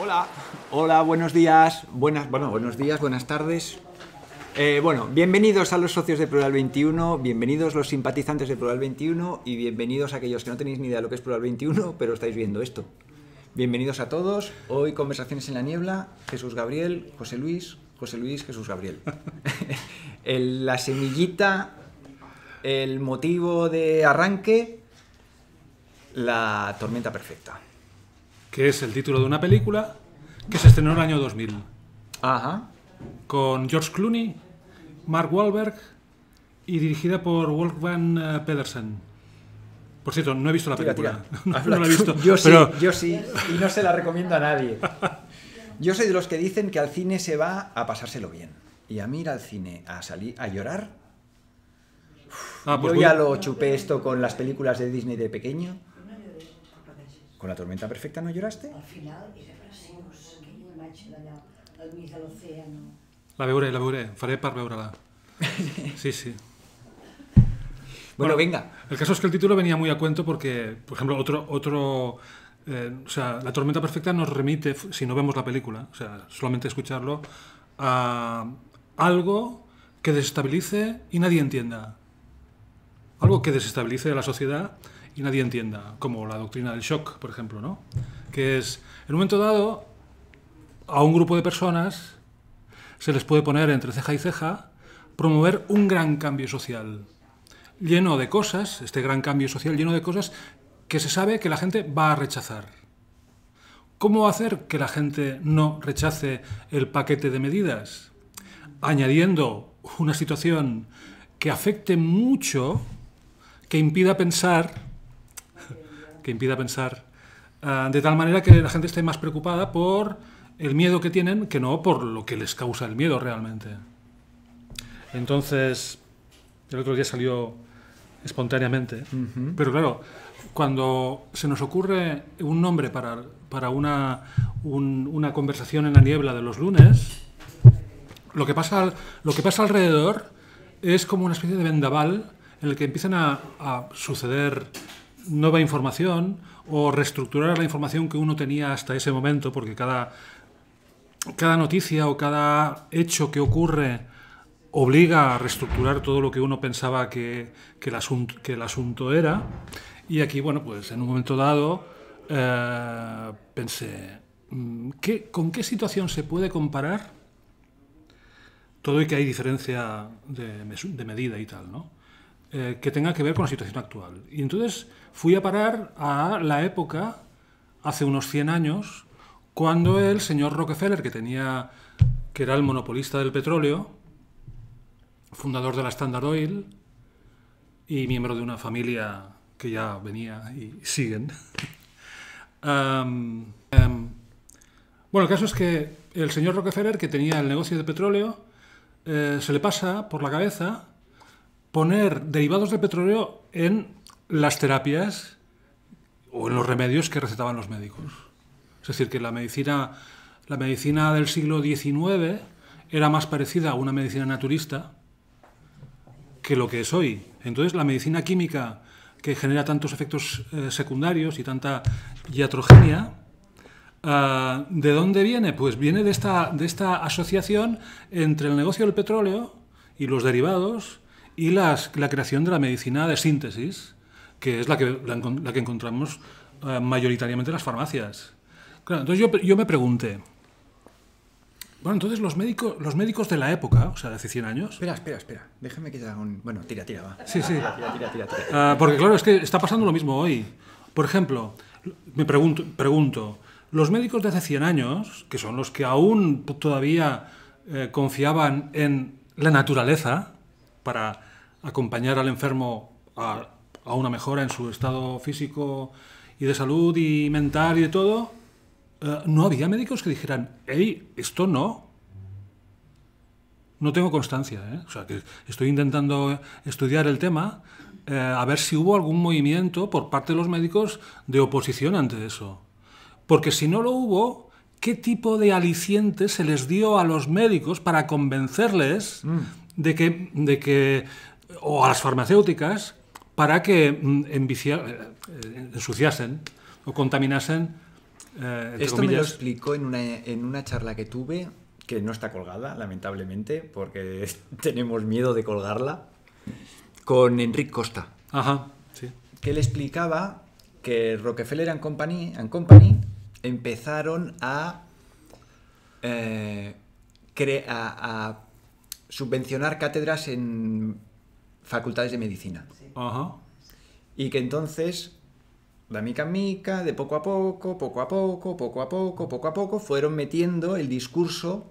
Hola, hola, buenos días, buenas, bueno, buenos días, buenas tardes. Eh, bueno, bienvenidos a los socios de Plural 21, bienvenidos los simpatizantes de Plural 21 y bienvenidos a aquellos que no tenéis ni idea de lo que es Plural 21, pero estáis viendo esto. Bienvenidos a todos. Hoy Conversaciones en la Niebla, Jesús Gabriel, José Luis, José Luis, Jesús Gabriel. El- la semillita, el motivo de arranque, la tormenta perfecta. Que es el título de una película que se estrenó en el año 2000, Ajá. con George Clooney, Mark Wahlberg y dirigida por Wolfgang eh, Pedersen. Por cierto, no he visto la película. tira. No, la he visto. Yo sí, yo sí, y no se la recomiendo a nadie. Yo soy de los que dicen que al cine se va a pasárselo bien. Y a mí ir al cine a salir a llorar. Ah, pues yo voy- ya lo chupé esto con las películas de Disney de pequeño. ¿Con la tormenta perfecta no lloraste? Al final era preciós, aquella imatge d'allà al mig de l'oceà. la veuré, la veuré. Faré per veure-la. Sí, sí. Bueno, Bueno, venga. El caso es que el título venía muy a cuento porque, por ejemplo, otro, otro eh, o sea, la tormenta perfecta nos remite, si no vemos la película, o sea, solamente escucharlo, a algo que desestabilice y nadie entienda. Algo que desestabilice a la sociedad y nadie entienda, como la doctrina del shock, por ejemplo, ¿no? Que es, en un momento dado, a un grupo de personas se les puede poner entre ceja y ceja promover un gran cambio social lleno de cosas, este gran cambio social lleno de cosas que se sabe que la gente va a rechazar. ¿Cómo hacer que la gente no rechace el paquete de medidas? Añadiendo una situación que afecte mucho, que impida pensar, que impida pensar, ah, de tal manera que la gente esté más preocupada por el miedo que tienen que no por lo que les causa el miedo realmente. Entonces, el otro día salió espontáneamente. Pero claro, cuando se nos ocurre un nombre para, para una, un- una conversación en la niebla de los lunes, lo que, pasa, lo que pasa alrededor es como una especie de vendaval en el que empiezan a, a suceder nueva información o reestructurar la información que uno tenía hasta ese momento, porque cada, cada noticia o cada hecho que ocurre obliga a reestructurar todo lo que uno pensaba que, que el, asunto, que el asunto era. Y aquí, bueno, pues en un momento dado eh, pensé, mm, ¿qué, ¿con qué situación se puede comparar? Todo y que hay diferencia de, de medida y tal, ¿no? Eh, que tenga que ver con la situación actual. Y entonces fui a parar a la época, hace unos 100 años, cuando el señor Rockefeller, que tenía que era el monopolista del petróleo, fundador de la Standard Oil y miembro de una familia que ya venía y siguen. Am, bueno, el caso es que el señor Rockefeller, que tenía el negocio de petróleo, eh, se le pasa por la cabeza poner derivados del petróleo en las terapias o en los remedios que recetaban los médicos. Es decir, que la medicina, la medicina del siglo XIX era más parecida a una medicina naturista que lo que es hoy. Entonces, la medicina química que genera tantos efectos eh, secundarios y tanta iatrogenia, ah, ¿de dónde viene? Pues viene de esta, de esta asociación entre el negocio del petróleo y los derivados y las- la creación de la medicina de síntesis, que es la que, la, que encontramos eh, mayoritariamente en las farmacias. Claro, entonces yo, yo me pregunté, bueno, entonces los médicos, los médicos de la época, o sea, de hace 100 años, Espera, espera, espera. Déjame que te haga un. Bueno, tira, tira, va. Sí, sí. Tira, tira, tira, tira. Ah, porque claro, es que está pasando lo mismo hoy. Por ejemplo, me pregunto, pregunto, los médicos de hace 100 años, que son los que aún todavía eh, confiaban en la naturaleza para acompañar al enfermo a, a una mejora en su estado físico y de salud y mental y de todo, eh, no había médicos que dijeran, hey, esto no, no tengo constancia, ¿eh? o sea, que estoy intentando estudiar el tema, eh, a ver si hubo algún movimiento por parte de los médicos de oposición ante eso. Porque si no lo hubo, ¿qué tipo de aliciente se les dio a los médicos para convencerles de, que, de que, o a las farmacéuticas, para que mm, envicia- eh, eh, ensuciasen o contaminasen eh, Esto me lo explicó en una, en una charla que tuve, que no está colgada, lamentablemente, porque tenemos miedo de colgarla, con Enric Costa, Ajá, sí. que le explicaba que Rockefeller and Company, and Company empezaron a, eh, a, a subvencionar cátedras en facultades de medicina. Ajá. Y que entonces, de mica en mica, de poco a poco, poco a poco, poco a poco, poco a poco, fueron metiendo el discurso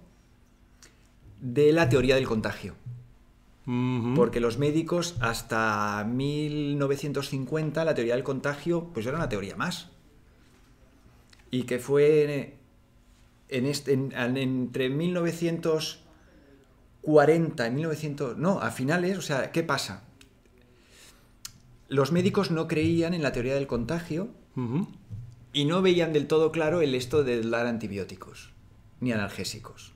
de la teoría del contagio. Porque los médicos hasta 1950 la teoría del contagio pues era una teoría más. Y que fue en este, en- en- entre 1940 y 1900... No, a finales, o sea, ¿qué pasa? Los médicos no creían en la teoría del contagio y no veían del todo claro el esto de dar antibióticos ni analgésicos.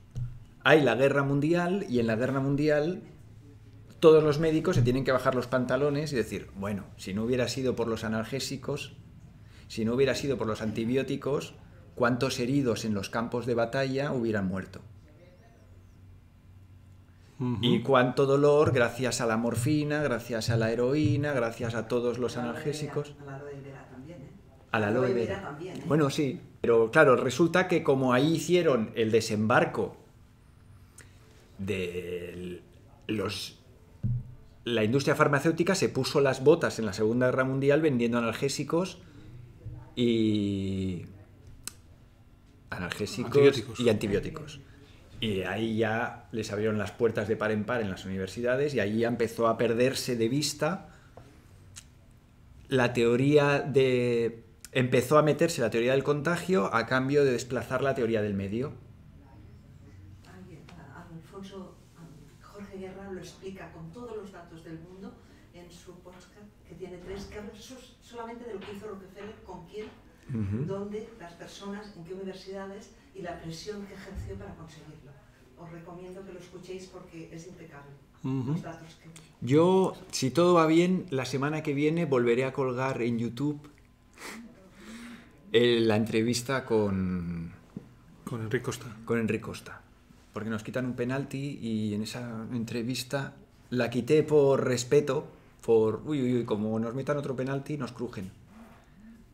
Hay la guerra mundial y en la guerra mundial todos los médicos se tienen que bajar los pantalones y decir, bueno, si no hubiera sido por los analgésicos, si no hubiera sido por los antibióticos, ¿cuántos heridos en los campos de batalla hubieran muerto? Y cuánto dolor gracias a la morfina, gracias a la heroína, gracias a todos los analgésicos. A la aloe vera también, ¿eh? A la aloe vera. también, ¿eh? Bueno, sí, pero claro, resulta que como ahí hicieron el desembarco de los la industria farmacéutica se puso las botas en la Segunda Guerra Mundial vendiendo analgésicos y analgésicos Antibióticos. y antibióticos. Y ahí ya les abrieron las puertas de par en par en las universidades y ahí ya empezó a perderse de vista la teoría de... Empezó a meterse la teoría del contagio a cambio de desplazar la teoría del medio. Alfonso, Jorge Guerra lo explica con todos los datos del mundo en su podcast, que tiene tres, que habla solamente de lo que hizo Rockefeller, con quién, dónde, las personas, en qué universidades y la presión que ejerció para conseguirlo. Os recomiendo que lo escuchéis porque es impecable. Los datos que... Yo, si todo va bien, la semana que viene volveré a colgar en YouTube la entrevista con, Con Enrique Costa. con Enrique Costa. Porque nos quitan un penalti y en esa entrevista la quité por respeto, por, uy, uy, uy, como nos metan otro penalti, nos crujen.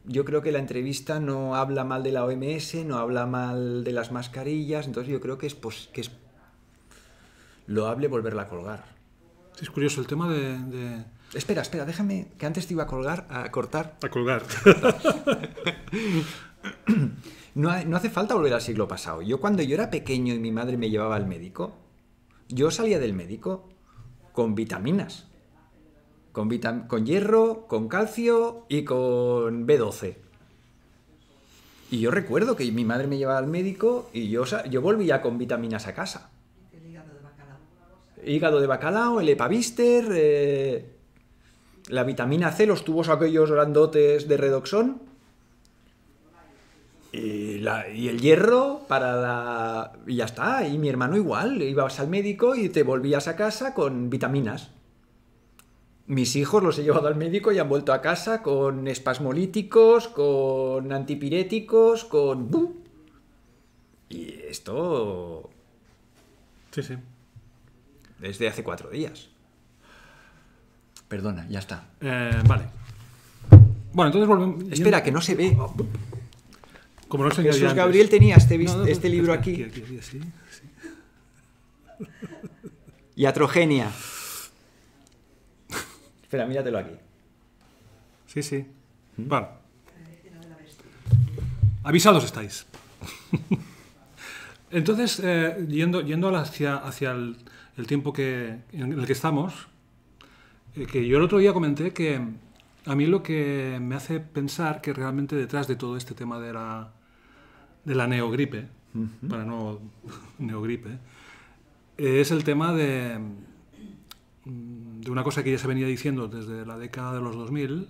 Yo creo que la entrevista no habla mal de la OMS, no habla mal de las mascarillas, entonces yo creo que es, pos- que es loable volverla a colgar. Sí, es curioso el tema de, de- Espera, espera, déjame, que antes te iba a colgar, a cortar. a colgar. No, no hace falta volver al siglo pasado. Yo cuando yo era pequeño y mi madre me llevaba al médico, yo salía del médico con vitaminas. Con, vitam- con hierro, con calcio y con B12. Y yo recuerdo que mi madre me llevaba al médico y yo, yo volvía con vitaminas a casa. El hígado de bacalao. Hígado de bacalao, el epavister, eh, la vitamina C, los tubos aquellos grandotes de redoxón. Y, la- y el hierro para la... Y ya está. Y mi hermano igual. Ibas al médico y te volvías a casa con vitaminas. Mis hijos los he llevado al médico y han vuelto a casa con espasmolíticos, con antipiréticos, con... ¡Bu! Y esto Sí, sí. desde hace cuatro días. Perdona, ya está. Eh, vale. Bueno, entonces volvemos. Espera, que no se ve. Como no enseñé Jesús antes. Gabriel tenía este, vis- No, no, este no, libro aquí. aquí, aquí, sí, sí. Iatrogenia. Espera, míratelo aquí. Sí, sí. Vale. La bestia. Avisados estáis. Entonces, eh, yendo, yendo hacia, hacia el, el tiempo que, en el que estamos, eh, que yo el otro día comenté que a mí lo que me hace pensar que realmente detrás de todo este tema de la, de la neogripe, para no neogripe, eh, es el tema de, mm, de una cosa que ya se venía diciendo desde la década de los 2000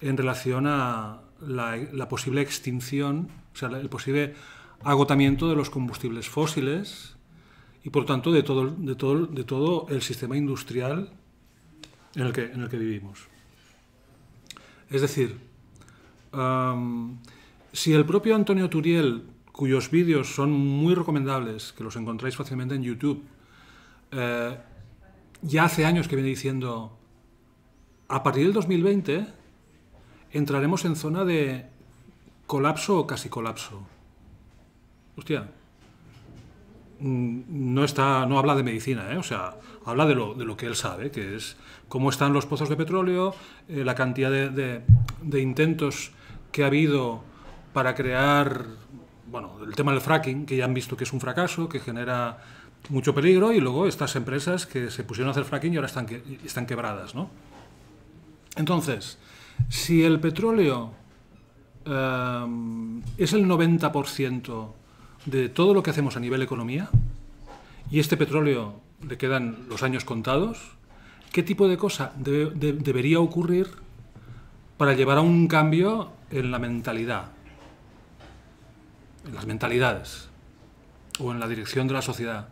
en relación a la, posible extinción, o sea, el posible agotamiento de los combustibles fósiles y por tanto de todo, de todo, de todo el sistema industrial en el que, en el que vivimos. Es decir, si el propio Antonio Turiel, cuyos vídeos son muy recomendables, que los encontráis fácilmente en YouTube, eh, ya hace años que viene diciendo, a partir del 2020 entraremos en zona de colapso o casi colapso. Hostia, mm, no, está, no habla de medicina, ¿eh? o sea, habla de lo, de lo, que él sabe, que es cómo están los pozos de petróleo, eh, la cantidad de, de, intentos que ha habido para crear, bueno, el tema del fracking, que ya han visto que es un fracaso, que genera mucho peligro, y luego estas empresas que se pusieron a hacer fracking y ahora están, que, están quebradas, ¿no? Entonces, si el petróleo eh, es el 90% de todo lo que hacemos a nivel economía, y este petróleo le quedan los años contados, ¿qué tipo de cosa debería ocurrir para llevar a un cambio en la mentalidad? En las mentalidades o en la dirección de la sociedad.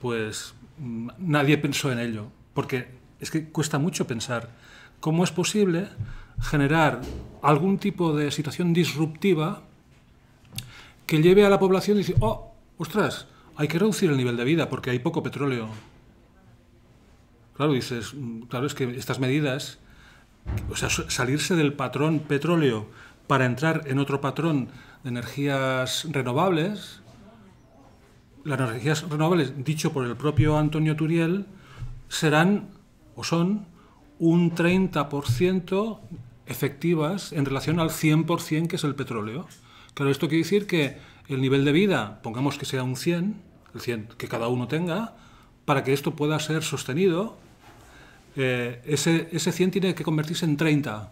Pues mm, nadie pensó en ello, porque es que cuesta mucho pensar cómo es posible generar algún tipo de situación disruptiva que lleve a la población y decir, oh, ostras, hay que reducir el nivel de vida porque hay poco petróleo. Claro, dices, claro, es que estas medidas, o sea, salirse del patrón petróleo para entrar en otro patrón de energías renovables, las energías renovables, dicho por el propio Antonio Turiel, serán o son un 30% efectivas en relación al 100% que es el petróleo. Claro, esto quiere decir que el nivel de vida, pongamos que sea un 100, el 100 que cada uno tenga, para que esto pueda ser sostenido, eh, ese, ese 100 tiene que convertirse en 30.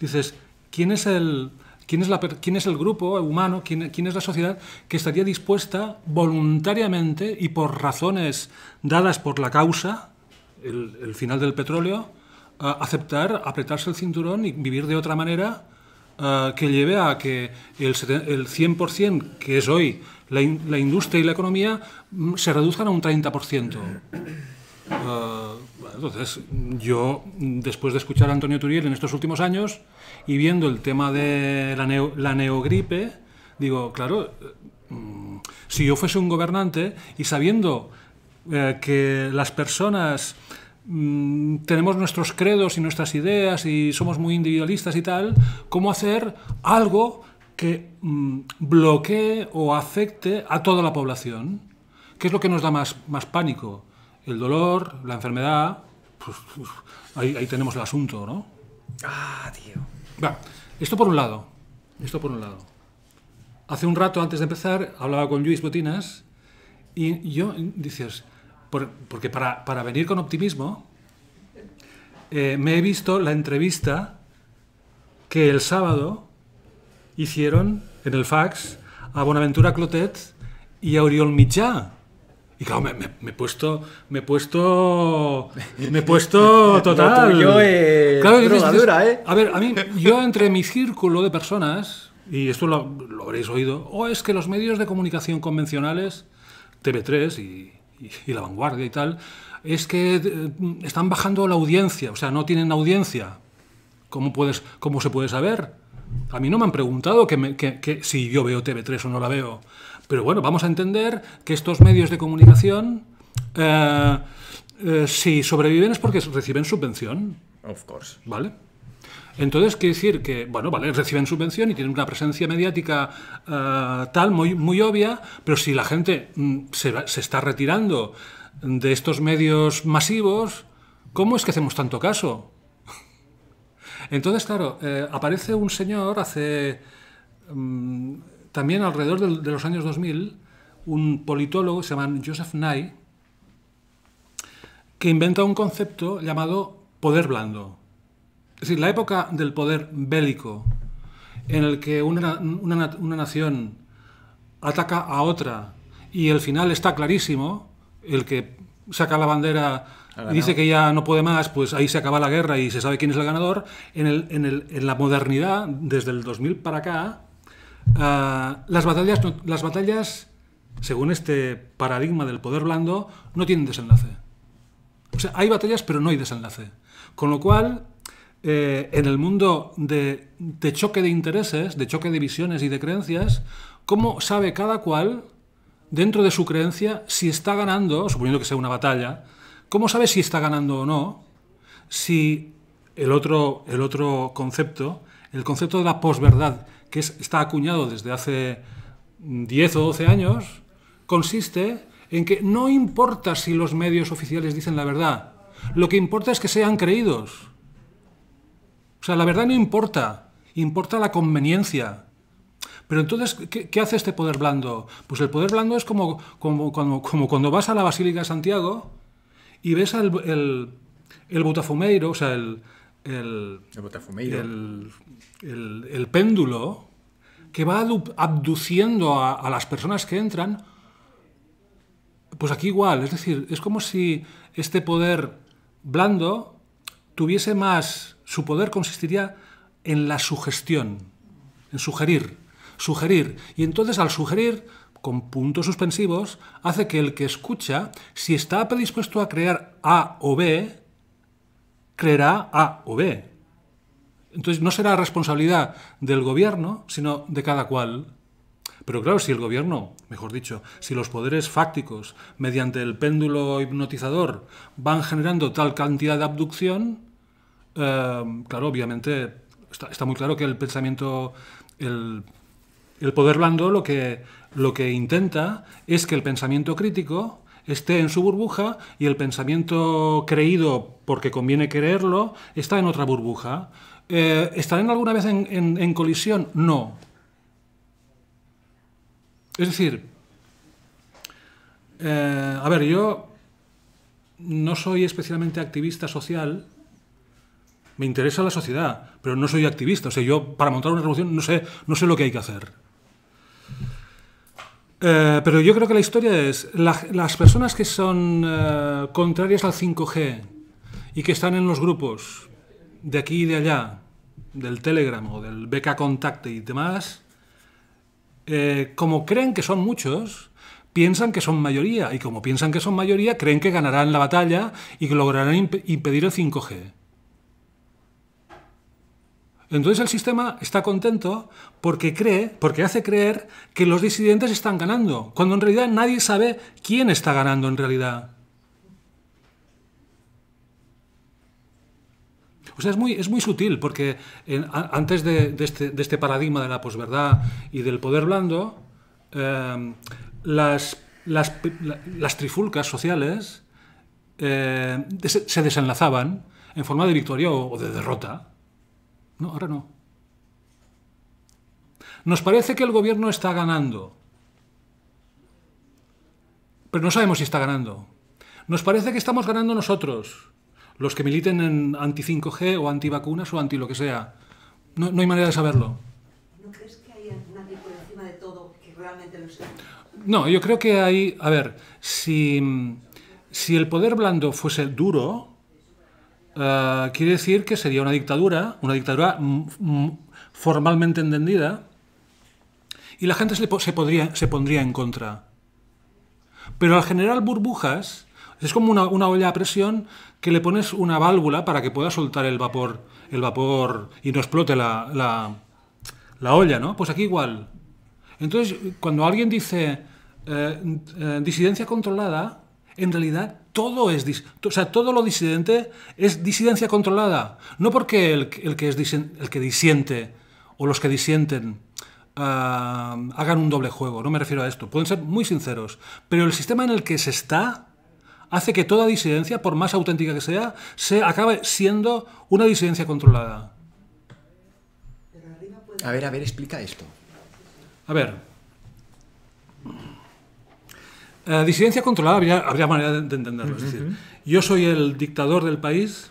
Dices, ¿quién es el, quién es la, quién es el grupo humano, quién, quién es la sociedad que estaría dispuesta voluntariamente y por razones dadas por la causa, el, el final del petróleo, a aceptar, apretarse el cinturón y vivir de otra manera uh, que lleve a que el, el 100% que es hoy la, in, la, industria y la economía mm, se reduzcan a un 30%. Uh, entonces, yo, después de escuchar a Antonio Turiel en estos últimos años y viendo el tema de la, neo, la neogripe, digo, claro, mm, si yo fuese un gobernante y sabiendo eh, que las personas Mm, tenemos nuestros credos y nuestras ideas y somos muy individualistas y tal, cómo hacer algo que mm, bloquee o afecte a toda la población. ¿Qué es lo que nos da más, más pánico? El dolor, la enfermedad. Pues, pues, ahí, ahí, tenemos el asunto, ¿no? Ah, tío. Va, esto por un lado. Esto por un lado. Hace un rato, antes de empezar, hablaba con Luis Botinas y yo, dices, por, porque para, para, venir con optimismo, eh, me he visto la entrevista que el sábado hicieron en el fax a Bonaventura Clotet y a Oriol Mitjà. Y claro, me, me, me, he puesto, me he puesto, me he puesto total. yo es claro, drogadura, ¿eh? A ver, a mí, yo entre mi círculo de personas, y esto lo, lo habréis oído, o es que los medios de comunicación convencionales, TV3 y, y, la vanguardia y tal, es que eh, están bajando la audiencia, o sea, no tienen audiencia. ¿Cómo, puedes, cómo se puede saber? A mí no me han preguntado que, me, que, que si yo veo TV3 o no la veo. Pero bueno, vamos a entender que estos medios de comunicación, eh, eh, si sobreviven es porque reciben subvención. Of course. ¿Vale? Entonces, quiere decir que, bueno, vale, reciben subvención y tienen una presencia mediática uh, tal, muy, muy obvia, pero si la gente mm, se, se, está retirando de estos medios masivos, ¿cómo es que hacemos tanto caso? Entonces, claro, eh, aparece un señor hace um, también alrededor de, los años 2000, un politólogo, se llama Joseph Nye, que inventa un concepto llamado poder blando. Es decir, la época del poder bélico, en el que una, una, una nación ataca a otra y el final está clarísimo, el que saca la bandera y dice que ya no puede más, pues ahí se acaba la guerra y se sabe quién es el ganador. En, el, en, el, en la modernidad, desde el 2000 para acá, uh, las, batallas, las batallas, según este paradigma del poder blando, no tienen desenlace. O sea, hay batallas pero no hay desenlace. Con lo cual, eh, en el mundo de, de choque de intereses, de choque de visiones y de creencias, cómo sabe cada cual, dentro de su creencia, si está ganando, suponiendo que sea una batalla, cómo sabe si está ganando o no, si el otro, el otro concepto, el concepto de la posverdad, que es- está acuñado desde hace 10 o 12 años, consiste en que no importa si los medios oficiales dicen la verdad, lo que importa es que sean creídos. O sea, la verdad no importa, importa la conveniencia. Pero entonces, ¿qué, hace este poder blando? Pues el poder blando es como, como, cuando vas a la Basílica de Santiago y ves el, el, el o sea, el, el, El el, péndulo que va abduciendo a, a las personas que entran, pues aquí igual, es decir, es como si este poder blando tuviese más, su poder consistiría en la sugestión, en sugerir, sugerir. Y entonces al sugerir, con puntos suspensivos, hace que el que escucha, si está predispuesto a crear A o B, creerá A o B. Entonces no será responsabilidad del gobierno, sino de cada cual. Pero claro, si el gobierno, mejor dicho, si los poderes fácticos, mediante el péndulo hipnotizador, van generando tal cantidad de abducción, eh, claro, obviamente está, está muy claro que el pensamiento, el, el poder blando lo que, lo que intenta es que el pensamiento crítico esté en su burbuja y el pensamiento creído porque conviene creerlo está en otra burbuja. Eh, ¿Estarán alguna vez en, en- colisión? No. Es decir, eh, a ver, yo no soy especialmente activista social, me interesa la sociedad, pero no soy activista. O sea, yo para montar una revolución no sé, no sé lo que hay que hacer. Eh, pero yo creo que la historia es la- las personas que son eh, contrarias al 5G y que están en los grupos de aquí y de allá, del Telegram o del BK Contact y demás, eh, como creen que son muchos, piensan que son mayoría y como piensan que son mayoría, creen que ganarán la batalla y que lograrán imp- impedir el 5G. Entonces el sistema está contento porque cree, porque hace creer que los disidentes están ganando, cuando en realidad nadie sabe quién está ganando en realidad. O sea, es muy, es muy sutil, porque a- antes este, de este paradigma de la posverdad y del poder blando, eh, las, las, trifulcas sociales eh, se desenlazaban en forma de victoria o de derrota. No, ahora no. Nos parece que el gobierno está ganando, pero no sabemos si está ganando. Nos parece que estamos ganando nosotros, los que militen en anti-5G o anti-vacunas o anti lo que sea. No, no hay manera de saberlo. ¿No crees que haya nadie por encima de todo que realmente lo sea? No, yo creo que hay. A ver, si, si el poder blando fuese duro, eh, quiere decir que sería una dictadura, una dictadura formalmente entendida, y la gente se, podría, se pondría en contra. Pero al generar burbujas, es como una, olla a presión que le pones una válvula para que pueda soltar el vapor, el vapor y no explote la, la, la olla, ¿no? Pues aquí igual. Entonces, cuando alguien dice eh, eh, disidencia controlada, en realidad todo es o sea, todo lo disidente es disidencia controlada. No porque el, el que es disen- el que disiente o los que disienten ah, hagan un doble juego. No me refiero a esto. Pueden ser muy sinceros, pero el sistema en el que se está hace que toda disidencia, por más auténtica que sea, se acabe siendo una disidencia controlada. A ver, a ver, explica esto. A ver. Eh, disidencia controlada habría, habría manera de, de entenderlo. Es decir, yo soy el dictador del país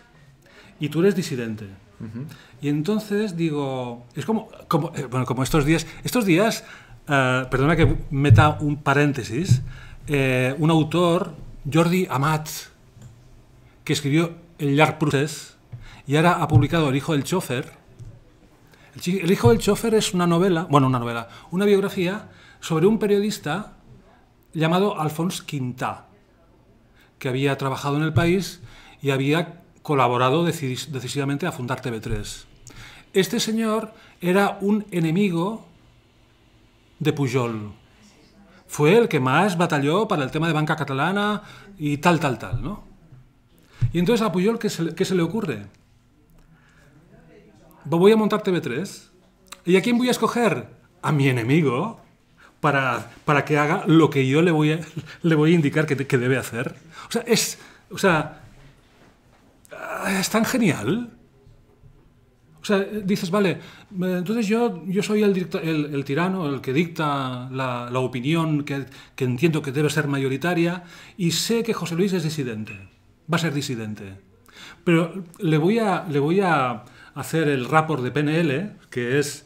y tú eres disidente. Y entonces digo, es como, como, eh, bueno, como estos días, estos días, eh, perdona que meta un paréntesis, eh, un autor, Jordi Amat, que escribió El llarg procés y ahora ha publicado El hijo del chofer, el, El hijo del chofer es una novela, bueno, una novela, una biografía sobre un periodista llamado Alphonse Quintá, que había trabajado en el país y había colaborado decisivamente a fundar TV3. Este señor era un enemigo de Pujol. Fue el que más batalló para el tema de banca catalana y tal, tal, tal, ¿no? Y entonces a Pujol, ¿qué se, qué se le ocurre? Voy a montar TV3. ¿Y a quién voy a escoger? A mi enemigo, para, para que haga lo que yo le voy a, le voy a indicar que, que debe hacer. O sea, es, o sea, es tan genial. O sea, dices, vale, entonces yo, yo soy el, el, tirano, el que dicta la, la opinión que, que, entiendo que debe ser mayoritaria y sé que José Luis es disidente, va a ser disidente. Pero le voy a, le voy a hacer el rapport de PNL, que es,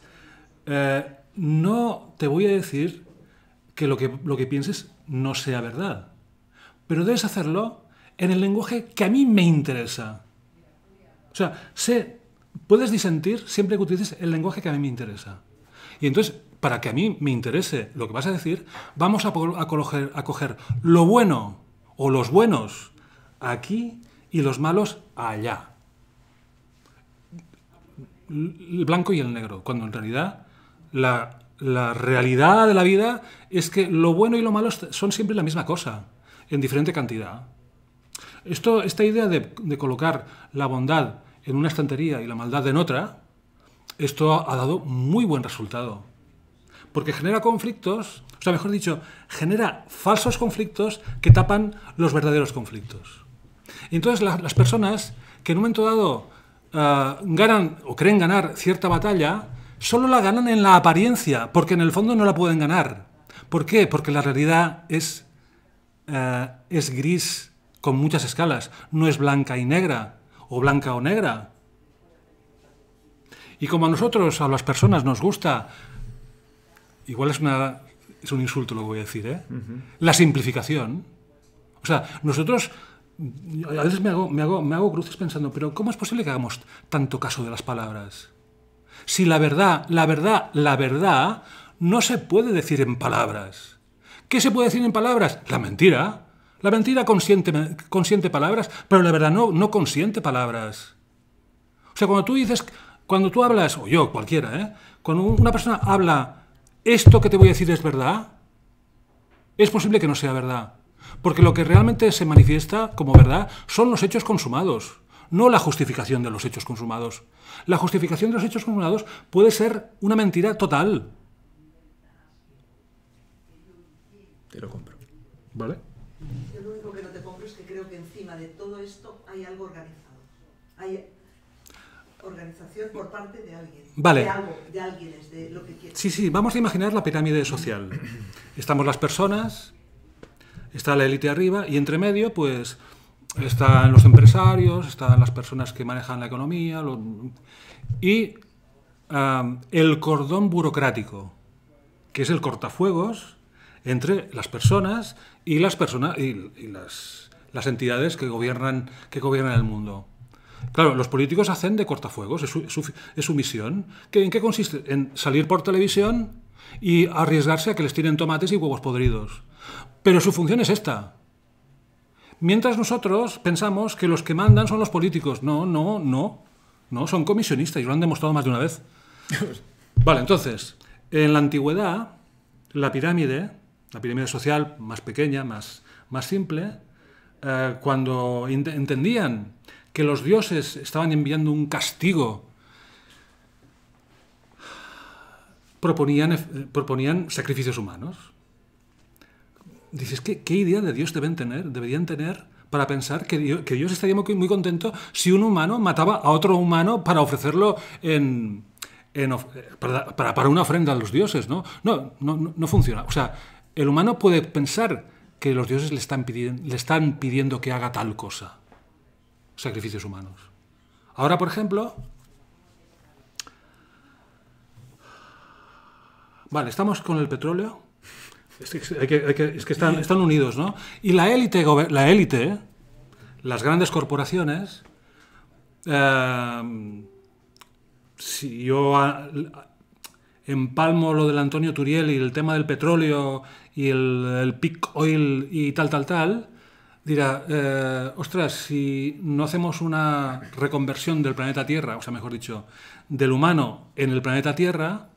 eh, no te voy a decir que lo, que lo que pienses no sea verdad, pero debes hacerlo en el lenguaje que a mí me interesa. O sea, sé puedes disentir siempre que utilices el lenguaje que a mí me interesa. Y entonces, para que a mí me interese lo que vas a decir, vamos a, coger, a coger lo bueno o los buenos aquí y los malos allá. El blanco y el negro, cuando en realidad la, realidad de la vida es que lo bueno y lo malo son siempre la misma cosa, en diferente cantidad. Esto, esta idea de, colocar la bondad en una estantería y la maldad en otra, esto ha dado muy buen resultado. Porque genera conflictos, o sea, mejor dicho, genera falsos conflictos que tapan los verdaderos conflictos. Y entonces las personas que en un momento dado uh, ganan o creen ganar cierta batalla, solo la ganan en la apariencia, porque en el fondo no la pueden ganar. ¿Por qué? Porque la realidad es, uh, es gris con muchas escalas, no es blanca y negra o blanca o negra. Y como a nosotros, a las personas, nos gusta, igual es, una, es un insulto lo que voy a decir, ¿eh? la simplificación. O sea, nosotros, a veces me hago, me, hago, me hago cruces pensando, pero ¿cómo es posible que hagamos tanto caso de las palabras? Si la verdad, la verdad, la verdad no se puede decir en palabras. ¿Qué se puede decir en palabras? La mentira. La mentira consiente, consiente palabras, pero la verdad no, no consiente palabras. O sea, cuando tú dices, cuando tú hablas, o yo, cualquiera, ¿eh? cuando una persona habla, esto que te voy a decir es verdad, es posible que no sea verdad. Porque lo que realmente se manifiesta como verdad son los hechos consumados, no la justificación de los hechos consumados. La justificación de los hechos consumados puede ser una mentira total. Te lo compro. ¿Vale? Yo lo único que no te compro es que creo que encima de todo esto hay algo organizado. Hay organización por parte de alguien. Vale. De algo, de alguien, de lo que. Sí, sí, vamos a imaginar la pirámide social. Estamos las personas, está la élite arriba y entre medio, pues, están los empresarios, están las personas que manejan la economía y el cordón burocrático, que es el cortafuegos entre las personas y las personas y, las, las, entidades que gobiernan, que gobiernan el mundo. Claro, los políticos hacen de cortafuegos, es su, es su, misión. ¿En qué consiste? En salir por televisión y arriesgarse a que les tiren tomates y huevos podridos. Pero su función es esta. Mientras nosotros pensamos que los que mandan son los políticos. No, no, no. No, son comisionistas y lo han demostrado más de una vez. Vale, entonces, en la antigüedad, la pirámide la pirámide social más pequeña, más, más simple, eh, cuando entendían que los dioses estaban enviando un castigo, proponían, eh, proponían sacrificios humanos. Dices, ¿qué, ¿qué, idea de Dios deben tener, deberían tener para pensar que Dios, que Dios estaría muy, muy, contento si un humano mataba a otro humano para ofrecerlo en, para, para, para, una ofrenda a los dioses? ¿no? No, no, no funciona. O sea, el humano puede pensar que los dioses le están, pidiendo, le están pidiendo que haga tal cosa. Sacrificios humanos. Ahora, por ejemplo, Vale, estamos con el petróleo. Es que, están, unidos, ¿no? Y la élite, la élite las grandes corporaciones, eh, si yo empalmo lo del Antonio Turiel y el tema del petróleo y el, peak oil y tal, tal, tal, dirá, eh, ostras, si no hacemos una reconversión del planeta Tierra, o sea, mejor dicho, del humano en el planeta Tierra,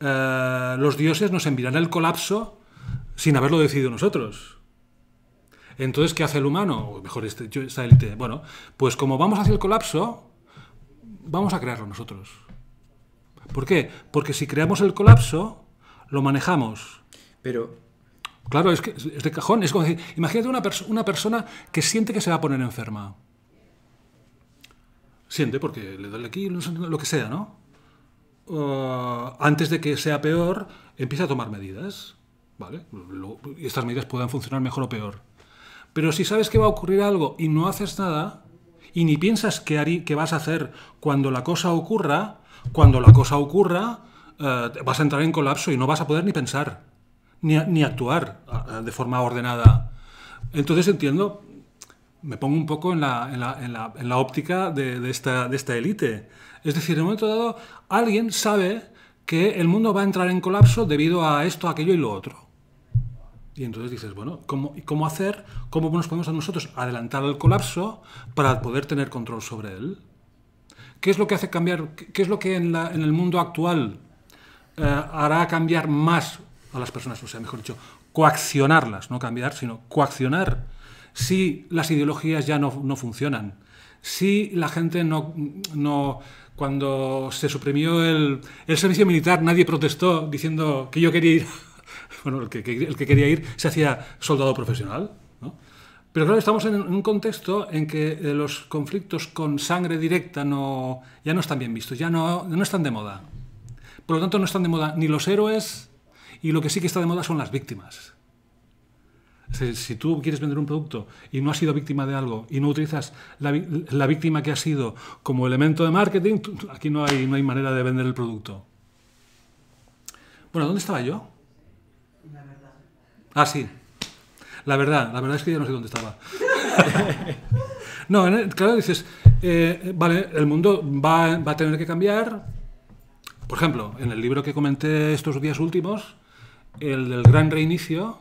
eh, los dioses nos enviarán el colapso sin haberlo decidido nosotros. Entonces, ¿qué hace el humano? O mejor, este, esta élite. Bueno, pues como vamos hacia el colapso, vamos a crearlo nosotros. ¿Por qué? Porque si creamos el colapso, lo manejamos. Pero Claro, es que es de cajón. Es como decir, imagínate una, una persona que siente que se va a poner enferma. Siente porque le duele aquí, lo que sea, ¿no? antes de que sea peor, empieza a tomar medidas. Estas medidas puedan funcionar mejor o peor. Pero si sabes que va a ocurrir algo y no haces nada, y ni piensas qué, vas a hacer cuando la cosa ocurra, cuando la cosa ocurra, eh, vas a entrar en colapso y no vas a poder ni pensar ni, actuar de forma ordenada. Entonces entiendo, me pongo un poco en la, óptica de, esta, de esta élite. Es decir, en un momento dado, alguien sabe que el mundo va a entrar en colapso debido a esto, aquello y lo otro. Y entonces dices, bueno, ¿cómo, ¿cómo hacer? ¿Cómo nos podemos a nosotros adelantar el colapso para poder tener control sobre él? ¿Qué es lo que hace cambiar? ¿Qué es lo que en, en el mundo actual eh, hará cambiar más a las personas, o sea, mejor dicho, coaccionarlas, no cambiar, sino coaccionar si las ideologías ya no, no funcionan, si la gente no, no cuando se suprimió el, el, servicio militar, nadie protestó diciendo que yo quería ir, bueno, el que, quería ir se hacía soldado profesional, ¿no? Pero claro, estamos en un contexto en que eh, los conflictos con sangre directa no, ya no están bien vistos, ya no, no están de moda. Por lo tanto, no están de moda ni los héroes y lo que sí que está de moda son las víctimas. Si tú quieres vender un producto y no has sido víctima de algo y no utilizas la, víctima que has sido como elemento de marketing, aquí no hay, no hay manera de vender el producto. Bueno, ¿dónde estaba yo? Ah, sí. La verdad, la verdad es que ya no sé dónde estaba. no, claro, dices, eh, vale, el mundo va, a tener que cambiar. Por ejemplo, en el libro que comenté estos días últimos, el del Gran Reinicio,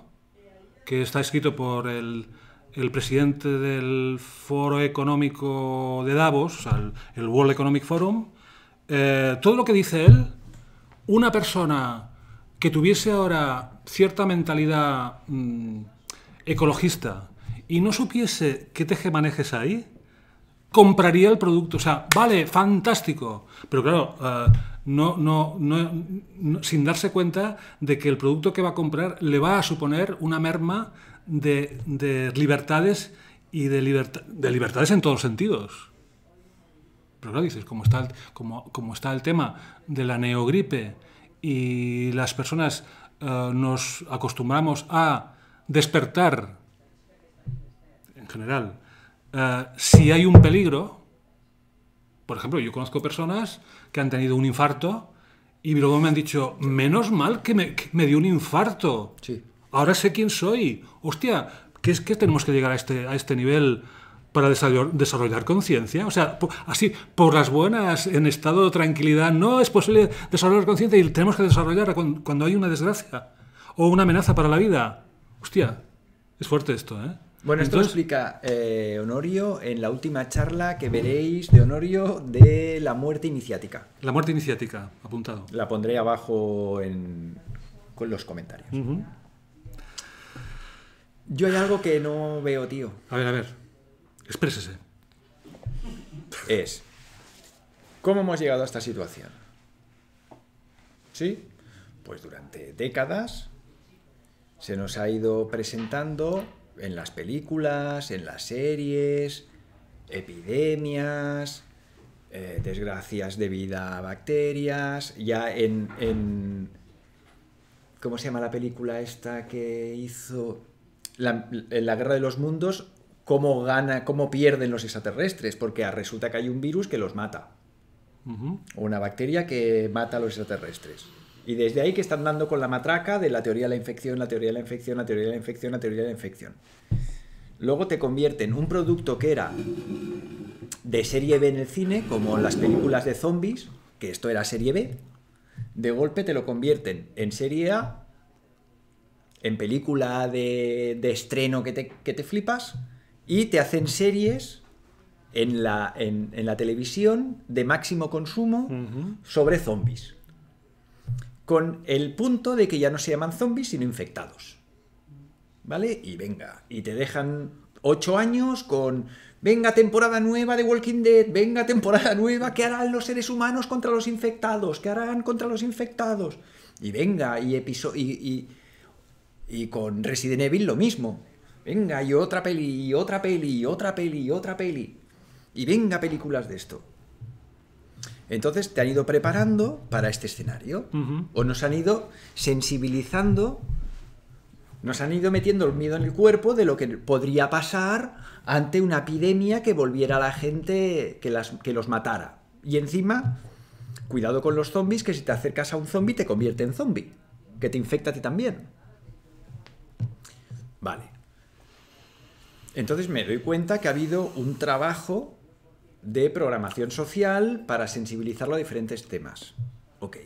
que está escrito por el, presidente del Foro Económico de Davos, el, World Economic Forum, eh, todo lo que dice él, una persona que tuviese ahora cierta mentalidad mm, ecologista y no supiese qué teje-manejes ahí, compraría el producto. O sea, vale, fantástico. Pero claro, eh, no, no, no, sin darse cuenta de que el producto que va a comprar le va a suponer una merma de, libertades y de, de libertades en todos los sentidos. Pero claro, dices, está, como está el tema de la neogripe y las personas eh, nos acostumbramos a despertar, en general, eh, si hay un peligro, por ejemplo, yo conozco personas que han tenido un infarto y luego me han dicho, menos mal que me, dio un infarto. Sí. Ahora sé quién soy. Hostia, ¿qué es que tenemos que llegar a este, a este nivel para desarrollar, conciencia? O sea, así, por las buenas, en estado de tranquilidad, no es posible desarrollar conciencia y tenemos que desarrollar cuando hay una desgracia o una amenaza para la vida. Hostia, es fuerte esto, ¿eh? Bueno, esto lo explica eh, Honorio en la última charla que veréis de Honorio de la muerte iniciática. La muerte iniciática, apuntado. La pondré abajo en, con los comentarios. Yo hay algo que no veo, tío. A ver, a ver. Exprésese. Es. ¿Cómo hemos llegado a esta situación? ¿Sí? Pues durante décadas se nos ha ido presentando en las películas, en las series, epidemias, eh, desgracias debido a bacterias, ya en, en, ¿Cómo se llama la película esta que hizo en la Guerra de los Mundos? ¿Cómo, gana, cómo pierden los extraterrestres? Porque resulta que hay un virus que los mata. Una bacteria que mata a los extraterrestres. Y desde ahí que están dando con la matraca de la teoría de la infección, la teoría de la infección, la teoría de la infección, la teoría de la infección. Luego te convierten un producto que era de serie B en el cine, como las películas de zombies, que esto era serie B, de golpe te lo convierten en serie A en película de, de estreno que te, que te flipas y te hacen series en la, en, en la televisión de máximo consumo sobre zombies. Con el punto de que ya no se llaman zombies, sino infectados. ¿Vale? Y venga, y te dejan ocho años con, venga, temporada nueva de Walking Dead, venga, temporada nueva, ¿qué harán los seres humanos contra los infectados? ¿Qué harán contra los infectados? Y venga, y, episo- y, y, y con Resident Evil lo mismo. Venga, y otra peli, y otra peli, y otra peli, y otra peli. Y venga, películas de esto. Entonces te han ido preparando para este escenario. O nos han ido sensibilizando, nos han ido metiendo el miedo en el cuerpo de lo que podría pasar ante una epidemia que volviera a la gente, que, las, que los matara. Y encima, cuidado con los zombies, que si te acercas a un zombie te convierte en zombie, que te infecta a ti también. Vale. Entonces me doy cuenta que ha habido un trabajo de programación social para sensibilizarlo a diferentes temas. Ok.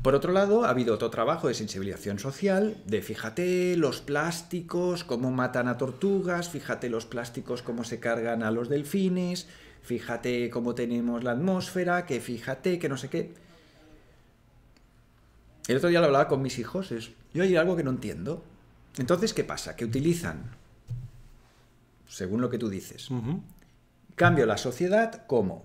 Por otro lado, ha habido otro trabajo de sensibilización social, de fíjate los plásticos, cómo matan a tortugas, fíjate los plásticos, cómo se cargan a los delfines, fíjate cómo tenemos la atmósfera, que fíjate, que no sé qué. El otro día lo hablaba con mis hijos, es, yo hay algo que no entiendo. Entonces, ¿qué pasa? Que utilizan, según lo que tú dices, cambio la sociedad como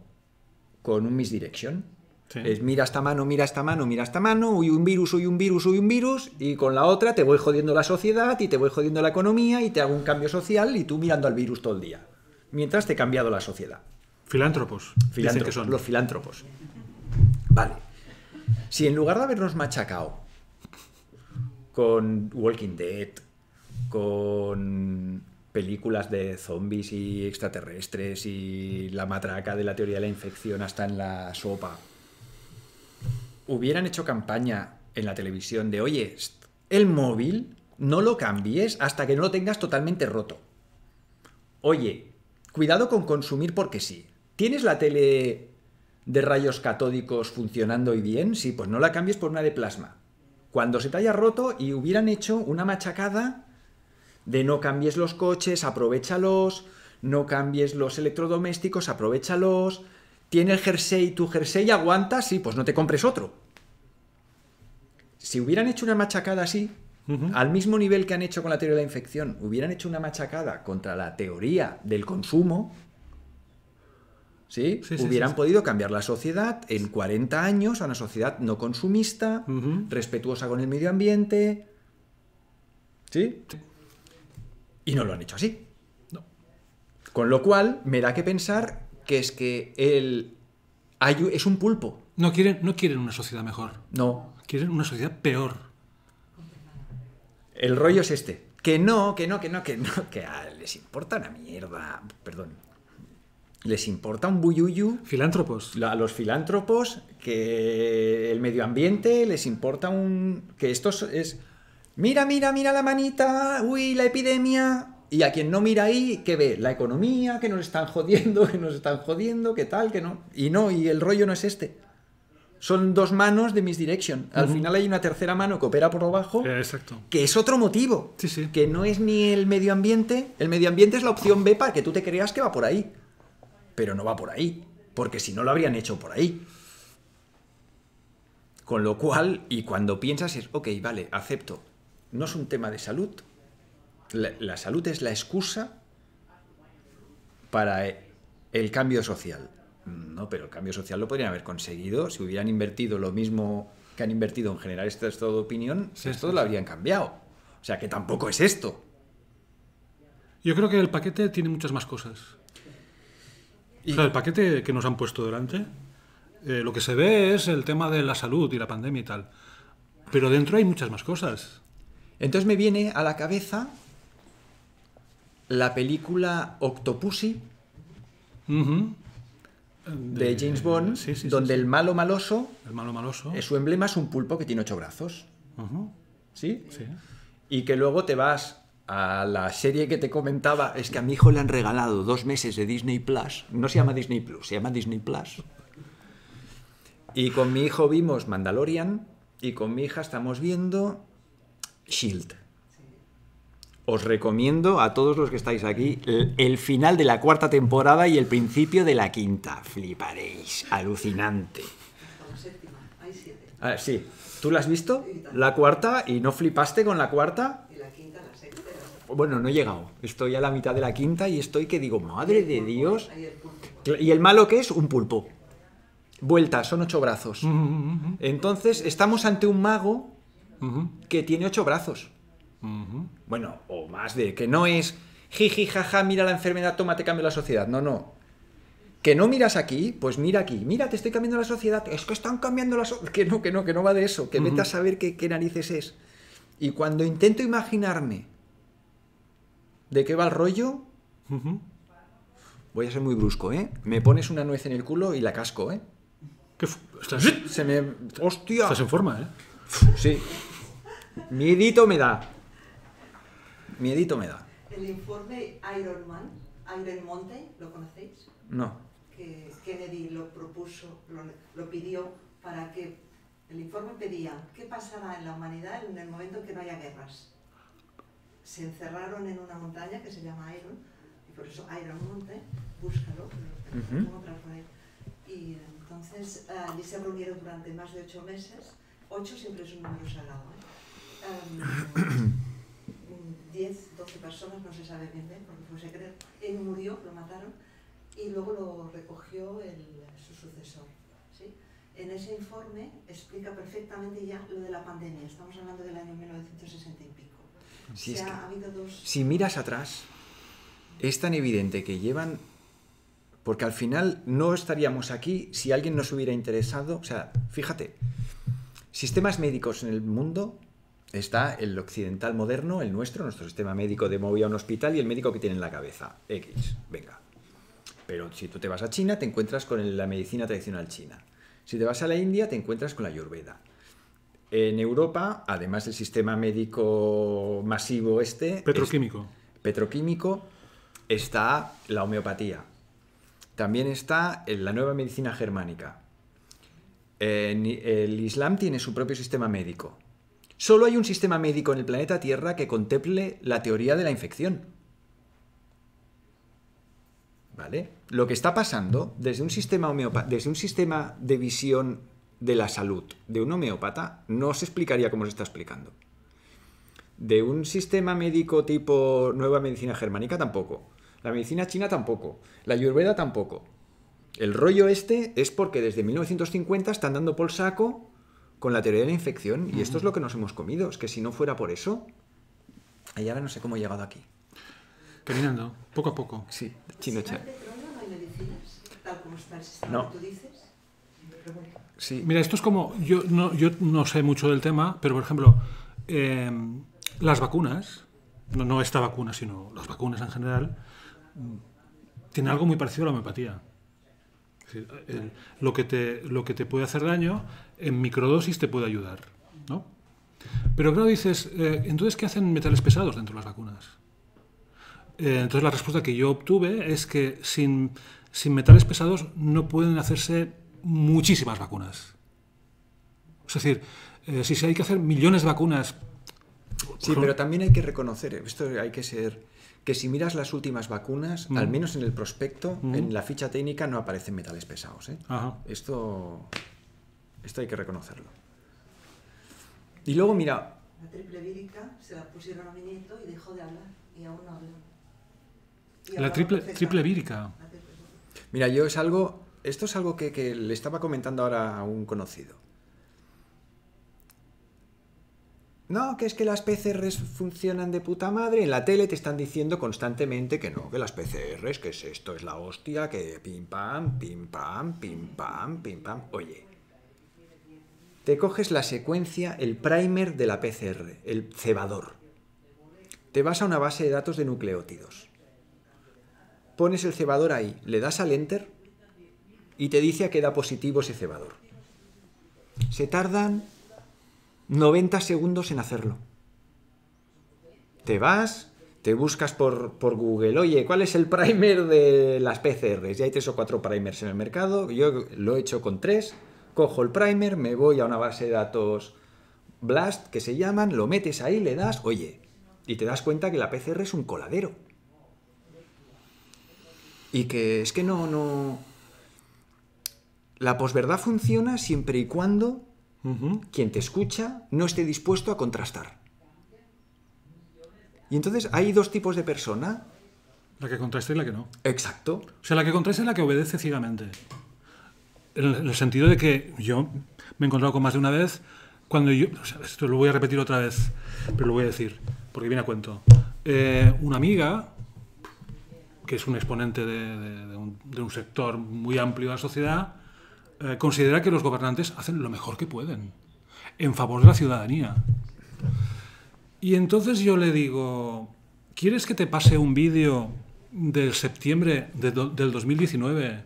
con un misdirection. Sí. Es mira esta mano, mira esta mano, mira esta mano, uy un virus, uy un virus, uy un virus, y con la otra te voy jodiendo la sociedad y te voy jodiendo la economía y te hago un cambio social y tú mirando al virus todo el día. Mientras te he cambiado la sociedad. Filántropos. Filántropos, que son. Los filántropos. Vale. Si en lugar de habernos machacado con Walking Dead, con películas de zombies y extraterrestres y la matraca de la teoría de la infección hasta en la sopa, hubieran hecho campaña en la televisión de, oye, el móvil no lo cambies hasta que no lo tengas totalmente roto. Oye, cuidado con consumir porque sí. ¿Tienes la tele de rayos catódicos funcionando y bien? Sí, pues no la cambies por una de plasma. Cuando se te haya roto y hubieran hecho una machacada de no cambies los coches, aprovechalos, no cambies los electrodomésticos, aprovechalos. ¿Tiene el jersey, tu jersey aguanta? Sí, pues no te compres otro. Si hubieran hecho una machacada así, al mismo nivel que han hecho con la teoría de la infección, hubieran hecho una machacada contra la teoría del consumo, ¿sí? Sí, sí, hubieran sí, podido cambiar la sociedad en 40 años a una sociedad no consumista, respetuosa con el medio ambiente. ¿Sí? Y no lo han hecho así. No. Con lo cual, me da que pensar que es que el... es un pulpo. No quieren, no quieren una sociedad mejor. No, Quieren una sociedad peor. El rollo es este. Que no, que no, que no, que no, que ah, les importa una mierda. Perdón. Les importa un buyuyu Filántropos. a los filántropos que el medio ambiente les importa un. que esto es- es. Mira, mira, mira la manita, uy, la epidemia. Y a quien no mira ahí, que ve? La economía, que nos están jodiendo, que nos están jodiendo, que tal, que no. Y no, y el rollo no es este. Son dos manos de misdirection. Al final hay una tercera mano que opera por abajo Eh, exacto. que es otro motivo. Sí, sí. Que no es ni el medio ambiente. El medio ambiente es la opción B para que tú te creas que va por ahí. Pero no va por ahí. Porque si no lo habrían hecho por ahí. Con lo cual, y cuando piensas es, ok, vale, acepto. No es un tema de salud. La, la salud es la excusa para eh, el cambio social. No, pero el cambio social lo podrían haber conseguido si hubieran invertido lo mismo que han invertido en generar este estado de opinión, Sí, esto sí, lo habrían cambiado. O sea que tampoco es esto. Yo creo que el paquete tiene muchas más cosas. Y- O sea, el paquete que nos han puesto delante, eh, lo que se ve es el tema de la salud y la pandemia y tal. Pero dentro hay muchas más cosas. Entonces me viene a la cabeza la película Octopussy de, James Bond, sí, sí, sí, donde sí. el malo maloso, El malo maloso. su emblema es un pulpo que tiene ocho brazos. Sí. Y que luego te vas a la serie que te comentaba, es que a mi hijo le han regalado dos meses de Disney Plus. No se llama Disney Plus, se llama Disney Plus. Y con mi hijo vimos Mandalorian y con mi hija estamos viendo Shield. Os recomiendo a todos los que estáis aquí el, el final de la cuarta temporada y el principio de la quinta. Fliparéis. Alucinante. Ah, sí. ¿Tú la has visto? La cuarta y no flipaste con la cuarta. Y la quinta, la sexta. Bueno, no he llegado. Estoy a la mitad de la quinta y estoy que digo, madre de Dios. ¿Y el malo qué es? Un pulpo. Vuelta, son ocho brazos. Ujú, Entonces, estamos ante un mago que tiene ocho brazos. Bueno, o más de que no es jiji, jaja, mira la enfermedad, toma, te cambio la sociedad. No, no. Que no miras aquí, pues mira aquí. Mira, te estoy cambiando la sociedad. Es que están cambiando la sociedad. Que no, que no, que no va de eso. Que vete a saber qué, qué narices es. Y cuando intento imaginarme de qué va el rollo, voy a ser muy brusco, ¿eh? Me pones una nuez en el culo y la casco, ¿eh? ¿Qué estás, Se me... ¡Hostia! estás en forma, ¿eh? Sí. Miedito me da. Miedito me da. El informe Iron Man, Iron Mountain, ¿lo conocéis? No. Que Kennedy lo propuso, lo, lo pidió para que el informe pedía qué pasará en la humanidad en el momento en que no haya guerras. Se encerraron en una montaña que se llama Iron, y por eso Iron Mountain, búscalo, pero por ahí. Y entonces allí se reunieron durante más de ocho meses. Ocho siempre es un número sagrado. ¿eh? Em, 10, 12 personas, no se sabe bien bien, porque fue secreto. Él murió, lo mataron, y luego lo recogió el, su sucesor. ¿sí? En ese informe explica perfectamente ya lo de la pandemia. Estamos hablando del año 1960 y pico. Sí, Se es ha, que- ha habido dos... Si miras atrás, es tan evidente que llevan... Porque al final no estaríamos aquí si alguien nos hubiera interesado. O sea, fíjate, sistemas médicos en el mundo está el occidental moderno, el nuestro, nuestro sistema médico de mover a un hospital y el médico que tiene en la cabeza. X, venga. Pero si tú te vas a China, te encuentras con la medicina tradicional china. Si te vas a la India, te encuentras con la Ayurveda. En Europa, además del sistema médico masivo este, es- Petroquímico. petroquímico, está la homeopatía. También está la nueva medicina germánica. En- el Islam tiene su propio sistema médico. Solo hay un sistema médico en el planeta Tierra que contemple la teoría de la infección. ¿Vale? Lo que está pasando desde un sistema desde un sistema de visión de la salud de un homeópata no se explicaría como se está explicando. De un sistema médico tipo nueva medicina germánica tampoco. La medicina china tampoco. La ayurveda tampoco. El rollo este es porque desde 1950 están dando por saco con la teoría de la infección y esto es lo que nos hemos comido. Es que si no fuera por eso, ahí ahora no sé cómo he llegado aquí. Caminando, poco a poco. Sí, chino Si no cha- hay petróleo, no hay medicinas, tal como está el sistema No. que tú dices. Sí. Mira, esto es como. Yo no, yo no sé mucho del tema, pero por ejemplo, eh, las vacunas, no, no esta vacuna, sino las vacunas en general, mm, tienen algo muy parecido a la homeopatía. Es decir, el- lo, que te, lo que te puede hacer daño, en microdosis te puede ayudar. ¿no? Pero claro, dices, eh, entonces, ¿qué hacen metales pesados dentro de las vacunas? Eh, entonces, la respuesta que yo obtuve es que sin, sin metales pesados no pueden hacerse muchísimas vacunas. Es decir, eh, si se hay que hacer millones de vacunas. Sí, pero también hay que reconocer, esto hay que ser, que si miras las últimas vacunas, Mm. al menos en el prospecto, Mm. en la ficha técnica no aparecen metales pesados. ¿eh? Ajá. Esto, esto hay que reconocerlo. Y luego, mira, La triple vírica se la pusieron a mi nieto y dejó de hablar. Y aún no habla. La triple, triple vírica. La triple vírica. mira, yo es algo, esto es algo que, que le estaba comentando ahora a un conocido. No, que es que las PCRs funcionan de puta madre. En la tele te están diciendo constantemente que no, que las PCRs, que es esto, es la hostia, que pim pam, pim pam, pim pam, pim pam. Oye, te coges la secuencia, el primer de la PCR, el cebador. Te vas a una base de datos de nucleótidos. Pones el cebador ahí, le das al enter y te dice a qué da positivo ese cebador. Se tardan 90 segundos en hacerlo. Te vas, te buscas por, por Google, oye, ¿cuál es el primer de las PCRs? Ya hay tres o cuatro primers en el mercado, yo lo he hecho con tres, cojo el primer, me voy a una base de datos blast que se llaman, lo metes ahí, le das, oye, y te das cuenta que la PCR es un coladero. Y que es que no, no... La posverdad funciona siempre y cuando quien te escucha no esté dispuesto a contrastar. Y entonces hay dos tipos de persona. La que contrasta y la que no. Exacto. O sea, la que contrasta es la que obedece ciegamente. En el, en el sentido de que yo me he encontrado con más de una vez cuando yo. o sea, esto lo voy a repetir otra vez, pero lo voy a decir, porque viene a cuento. Eh, una amiga, que es un exponente de, de- de un, de un sector muy amplio de la sociedad, eh, considera que los gobernantes hacen lo mejor que pueden en favor de la ciudadanía. Y entonces yo le digo, ¿quieres que te pase un vídeo del septiembre de do- del 2019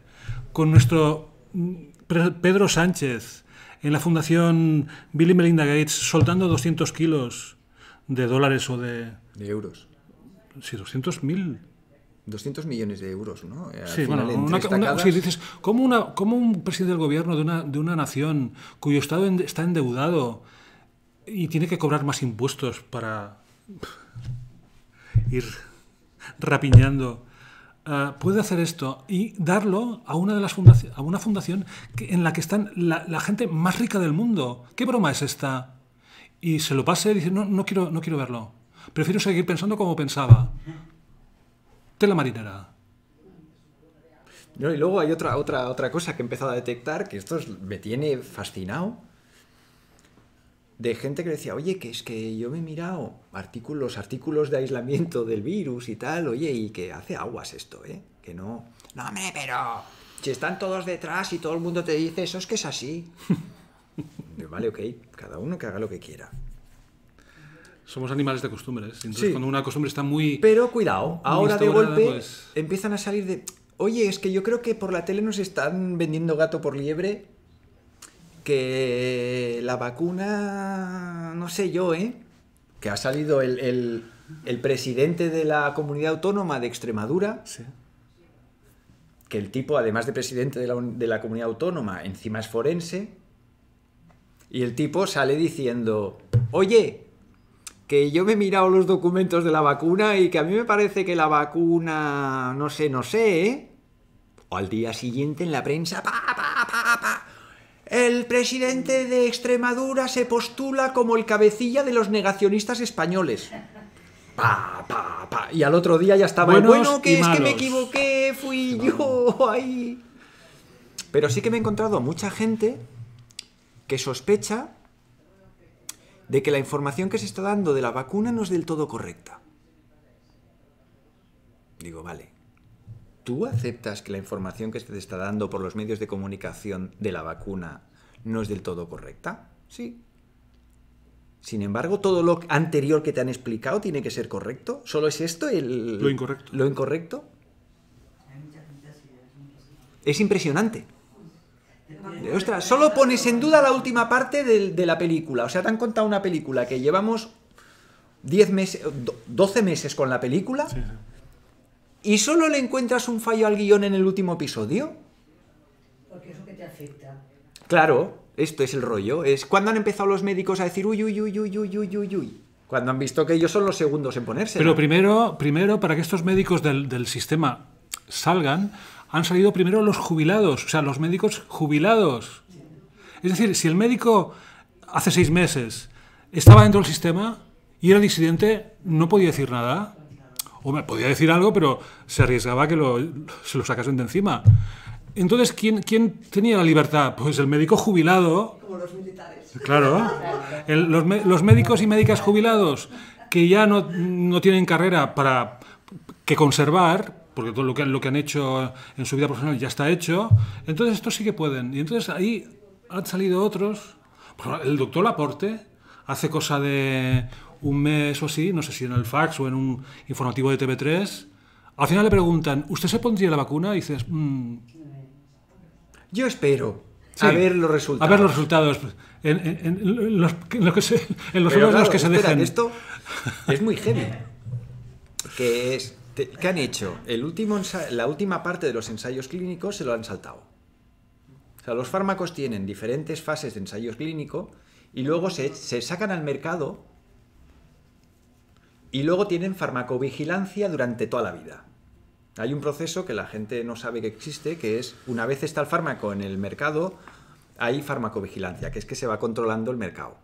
con nuestro mm, Pedro Sánchez en la Fundación Bill y Melinda Gates soltando 200 kilos de dólares o de... De euros. Sí, 200 mil. 200 millones de euros, ¿no? Eh, Al Sí, final, bueno, una, una- sí, dices, ¿cómo, una, cómo un presidente del gobierno de una, de una nación cuyo Estado está endeudado y tiene que cobrar más impuestos para ir rapiñando, ah, puede hacer esto y darlo a una, de las fundaci- a una fundación que- en la que están la, la gente más rica del mundo? ¿Qué broma es esta? Y se lo pase y dice, no, no, quiero, no quiero verlo. Prefiero seguir pensando como pensaba. Tela marinera. No, y luego hay otra, otra, otra cosa que he empezado a detectar, que esto es- me tiene fascinado, de gente que decía, oye, que es que yo me he mirado artículos, artículos de aislamiento del virus y tal, oye, y que hace aguas esto, ¿eh? Que no... No, hombre, pero si están todos detrás y todo el mundo te dice, eso es que es así. Vale, ok, cada uno que haga lo que quiera. Somos animales de costumbres. Entonces, Sí. cuando una costumbre está muy. Pero cuidado, ahora de golpe pues- empiezan a salir de. Oye, es que yo creo que por la tele nos están vendiendo gato por liebre. Que la vacuna. No sé yo, ¿eh? Que ha salido el, el- el presidente de la comunidad autónoma de Extremadura. Sí. Que el tipo, además de presidente de la, de la comunidad autónoma, encima es forense. Y el tipo sale diciendo: Oye, que yo me he mirado los documentos de la vacuna y que a mí me parece que la vacuna, no sé, no sé, ¿eh? O al día siguiente en la prensa, pa, pa, pa, pa. El presidente de Extremadura se postula como el cabecilla de los negacionistas españoles. Pa, pa, pa. Y al otro día ya estaba, Buenos bueno, que es que me equivoqué, fui yo ahí. Pero sí que me he encontrado mucha gente que sospecha de que la información que se está dando de la vacuna no es del todo correcta. Digo, vale. ¿Tú aceptas que la información que se te está dando por los medios de comunicación de la vacuna no es del todo correcta? Sí. Sin embargo, todo lo anterior que te han explicado tiene que ser correcto. ¿Solo es esto el... Lo incorrecto. ¿Lo incorrecto? Es impresionante. Ostras, solo pones en duda la última parte de, la película. O sea, te han contado una película que llevamos 10 meses, do- 12 meses con la película Sí, sí. y solo le encuentras un fallo al guion en el último episodio. Porque eso que te afecta. Claro, esto es el rollo. Es cuando han empezado los médicos a decir uy, uy, uy, uy, uy, uy, uy, uy. Cuando han visto que ellos son los segundos en ponerse. Pero primero, primero, para que estos médicos del, del sistema salgan, han salido primero los jubilados, o sea, los médicos jubilados. Es decir, si el médico hace seis meses estaba dentro del sistema y era disidente, no podía decir nada. O me podía decir algo, pero se arriesgaba que lo- se lo sacasen de encima. Entonces, ¿quién, ¿quién tenía la libertad? Pues el médico jubilado como los militares. Claro. El- los, los médicos y médicas jubilados que ya no, no tienen carrera para que conservar, porque todo lo que, lo que han hecho en su vida profesional ya está hecho, entonces estos sí que pueden. Y entonces ahí han salido otros. El doctor Laporte hace cosa de un mes o así, no sé si en el fax o en un informativo de TV3, al final le preguntan, ¿usted se pondría la vacuna? Y dices, "Mm, Yo espero Sí. a ver los resultados. A ver los resultados. En, en- en los, en lo que se- en los en los claro, que se que esto es muy heavy. Que es. ¿Qué han hecho? La última parte de los ensayos clínicos se lo han saltado. O sea, los fármacos tienen diferentes fases de ensayo clínico y luego se, se sacan al mercado y luego tienen farmacovigilancia durante toda la vida. Hay un proceso que la gente no sabe que existe, que es una vez está el fármaco en el mercado, hay farmacovigilancia, que es que se va controlando el mercado.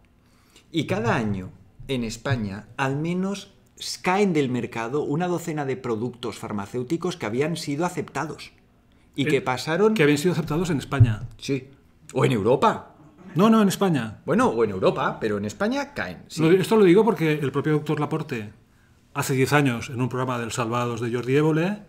Y cada año en España al menos caen del mercado una docena de productos farmacéuticos que habían sido aceptados y que Eh, pasaron... Que habían sido aceptados en España. Sí. O en Europa. No, no, en España. Bueno, o en Europa, pero en España caen. sí. Esto lo digo porque el propio doctor Laporte, hace 10 años, en un programa del Salvados de Jordi Évole,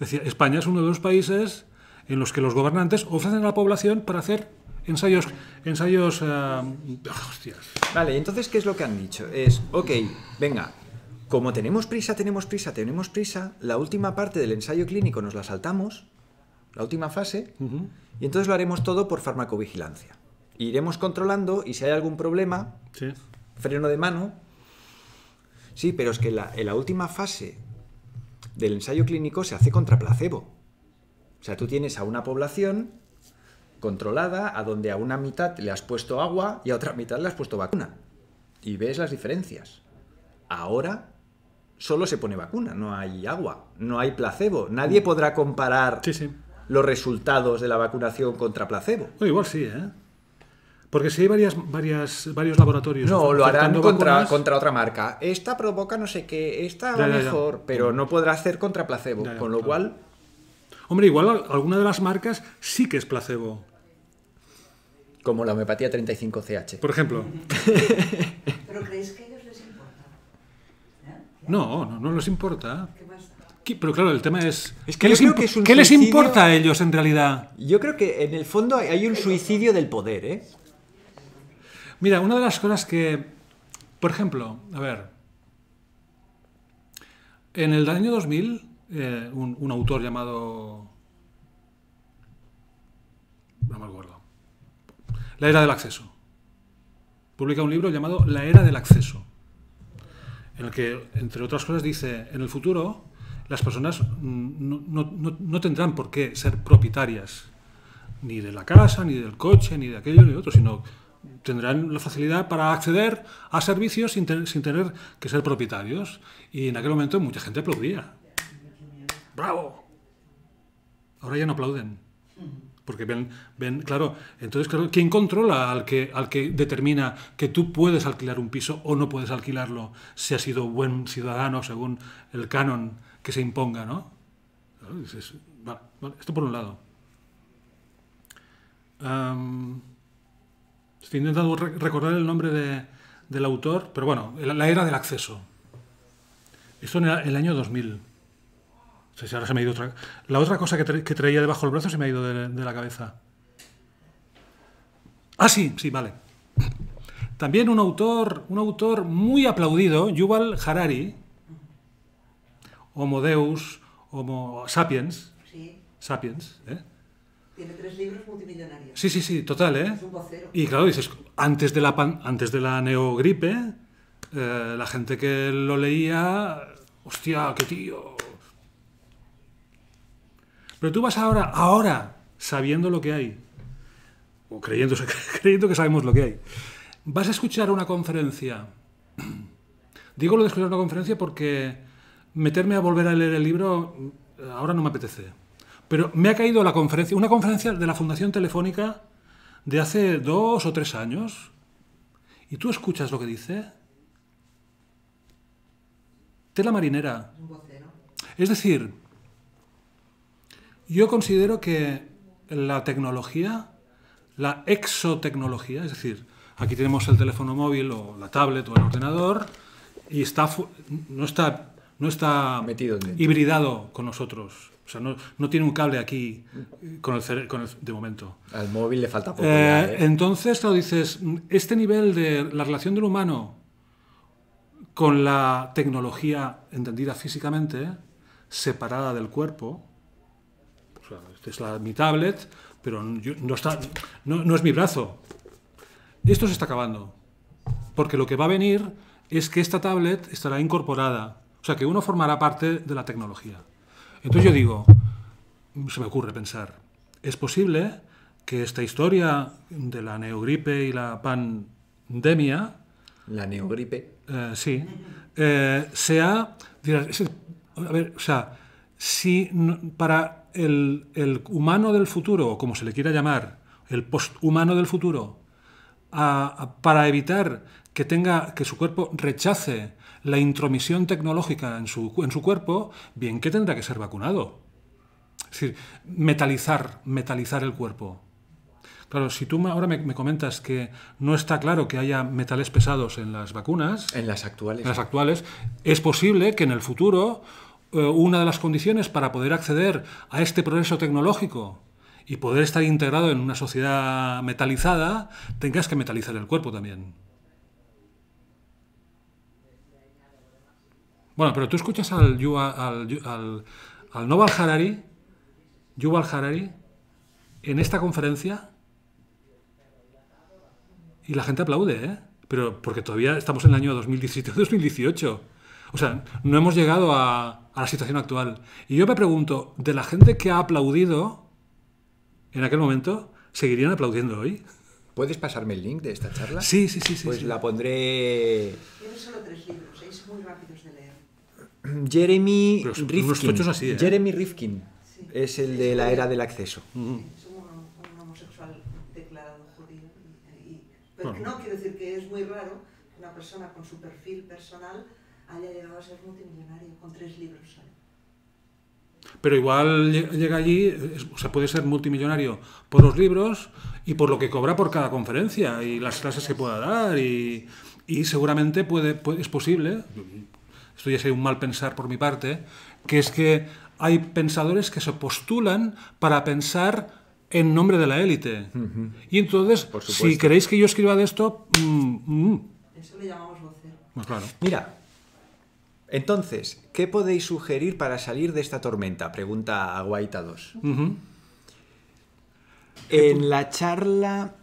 decía, España es uno de los países en los que los gobernantes ofrecen a la población para hacer ensayos... ensayos hostias. Vale, entonces, ¿qué es lo que han dicho? Es, ok, venga, como tenemos prisa, tenemos prisa, tenemos prisa, la última parte del ensayo clínico nos la saltamos, la última fase, y entonces lo haremos todo por farmacovigilancia. Iremos controlando y si hay algún problema, Sí. freno de mano. Sí, pero es que la, en la última fase del ensayo clínico se hace contra placebo. O sea, tú tienes a una población controlada a donde a una mitad le has puesto agua y a otra mitad le has puesto vacuna. Y ves las diferencias. Ahora solo se pone vacuna, no hay agua, no hay placebo. Nadie podrá comparar Sí, sí. los resultados de la vacunación contra placebo. Igual sí, ¿eh? Porque si hay varias, varias, varios laboratorios... No, lo harán contra, vacunas- contra otra marca. Esta provoca no sé qué, esta Ya, va ya, ya. mejor, pero no podrá hacer contra placebo. Ya, ya, con lo claro. cual, Hombre, igual al- alguna de las marcas sí que es placebo. como la homeopatía 35CH. Por ejemplo. ¿Pero creéis que a ellos les importa? ¿Eh? No, no, no les importa. ¿Qué más da? ¿Qué- Pero claro, el tema es... Es que ¿qué les, creo imp- que es un qué les suicidio- importa a ellos en realidad? Yo creo que en el fondo hay- hay un suicidio del poder, ¿eh? Mira, una de las cosas que, por ejemplo, a ver, en el año 2000, eh, un, un autor llamado... No me acuerdo. La era del acceso. Publica un libro llamado La era del acceso, en el que, entre otras cosas, dice, en el futuro las personas mm, no, no- no- tendrán por qué ser propietarias ni de la casa, ni del coche, ni de aquello, ni de otro, sino tendrán la facilidad para acceder a servicios sin, sin tener que ser propietarios. Y en aquel momento mucha gente aplaudía. ¡Bravo! Ahora ya no aplauden. Porque ven, ven, claro, entonces, claro, ¿quién controla al que, al que determina que tú puedes alquilar un piso o no puedes alquilarlo si has sido buen ciudadano según el canon que se imponga, ¿no? Esto por un lado. Estoy intentando re- recordar el nombre de- del autor, pero bueno, la, la era del acceso. Esto en el, el año 2000. Si ahora se me ha ido otra. La otra cosa que, tra- que traía debajo del brazo se me ha ido de, de la cabeza. Ah, sí, sí, vale. También un autor, un autor muy aplaudido, Yuval Harari, Homo Deus, Homo Sapiens, Sí, Sapiens, ¿eh? tiene tres libros multimillonarios. Sí, sí, sí, total, ¿eh? Es un vocero. Y claro, dices, antes de la, pan- antes de la neogripe, eh, la gente que lo leía, hostia, qué tío. Pero tú vas ahora, ahora, sabiendo lo que hay, o creyendo, creyendo que sabemos lo que hay, vas a escuchar una conferencia. Digo lo de escuchar una conferencia porque meterme a volver a leer el libro eh, ahora no me apetece. Pero me ha caído la conferencia, una conferencia de la Fundación Telefónica de hace dos o tres años, y tú escuchas lo que dice. Tela marinera. Es un vocero. Es decir, yo considero que la tecnología, la exotecnología, es decir, aquí tenemos el teléfono móvil o la tablet o el ordenador y está no está no está Metido hibridado con nosotros. O sea, no, no tiene un cable aquí eh, con el, con el- de momento. Al móvil le falta poco. Eh, ya, ¿eh? Entonces, claro, dices, este nivel de la relación del humano con la tecnología entendida físicamente, separada del cuerpo, o sea, esta es la, mi tablet, pero yo- no, está, no, no es mi brazo. Esto se está acabando. Porque lo que va a venir es que esta tablet estará incorporada. O sea, que uno formará parte de la tecnología. Entonces yo digo, se me ocurre pensar, es posible que esta historia de la neogripe y la pan pandemia, La neogripe. eh, sí, eh, sea, dirás, es el- a ver, o sea, si no- para el, el humano del futuro, o como se le quiera llamar, el posthumano del futuro, a- a- para evitar que tenga que su cuerpo rechace la intromisión tecnológica en su, en su cuerpo, bien que tendrá que ser vacunado. Es decir, metalizar, metalizar el cuerpo. Claro, si tú ahora me, me comentas que no está claro que haya metales pesados en las vacunas, En las actuales. en las actuales, es posible que en el futuro una de las condiciones para poder acceder a este progreso tecnológico y poder estar integrado en una sociedad metalizada, tengas que metalizar el cuerpo también. Bueno, pero tú escuchas al, al, al, al Noval Harari, Yuval Harari, en esta conferencia y la gente aplaude, ¿eh? Pero porque todavía estamos en el año 2017-2018. O sea, no hemos llegado a, a la situación actual. Y yo me pregunto, de la gente que ha aplaudido en aquel momento, ¿seguirían aplaudiendo hoy? ¿Puedes pasarme el link de esta charla? Sí, sí, sí, sí. Pues sí. la pondré. Tiene solo tres libros, son muy rápidos de leer. Jeremy Pero Rifkin. unos tochos así, ¿eh? Jeremy Rifkin. Sí. Es el de la era del acceso. Es un, un homosexual declarado judío. y- y- pero que Bueno. no quiero decir que es muy raro que una persona con su perfil personal haya llegado a ser multimillonario con tres libros solo. Pero igual lle- llega allí, o sea, puede ser multimillonario por los libros y por lo que cobra por cada conferencia y las clases que pueda dar y, y seguramente puede, puede- es posible, esto ya sería un mal pensar por mi parte, que es que hay pensadores que se postulan para pensar en nombre de la élite. Y entonces, Por si queréis que yo escriba de esto, mm, mm, Eso le llamamos vocero. pues claro. Mira. Entonces, ¿qué podéis sugerir para salir de esta tormenta? Pregunta Aguaita 2. Ujú. En la charla,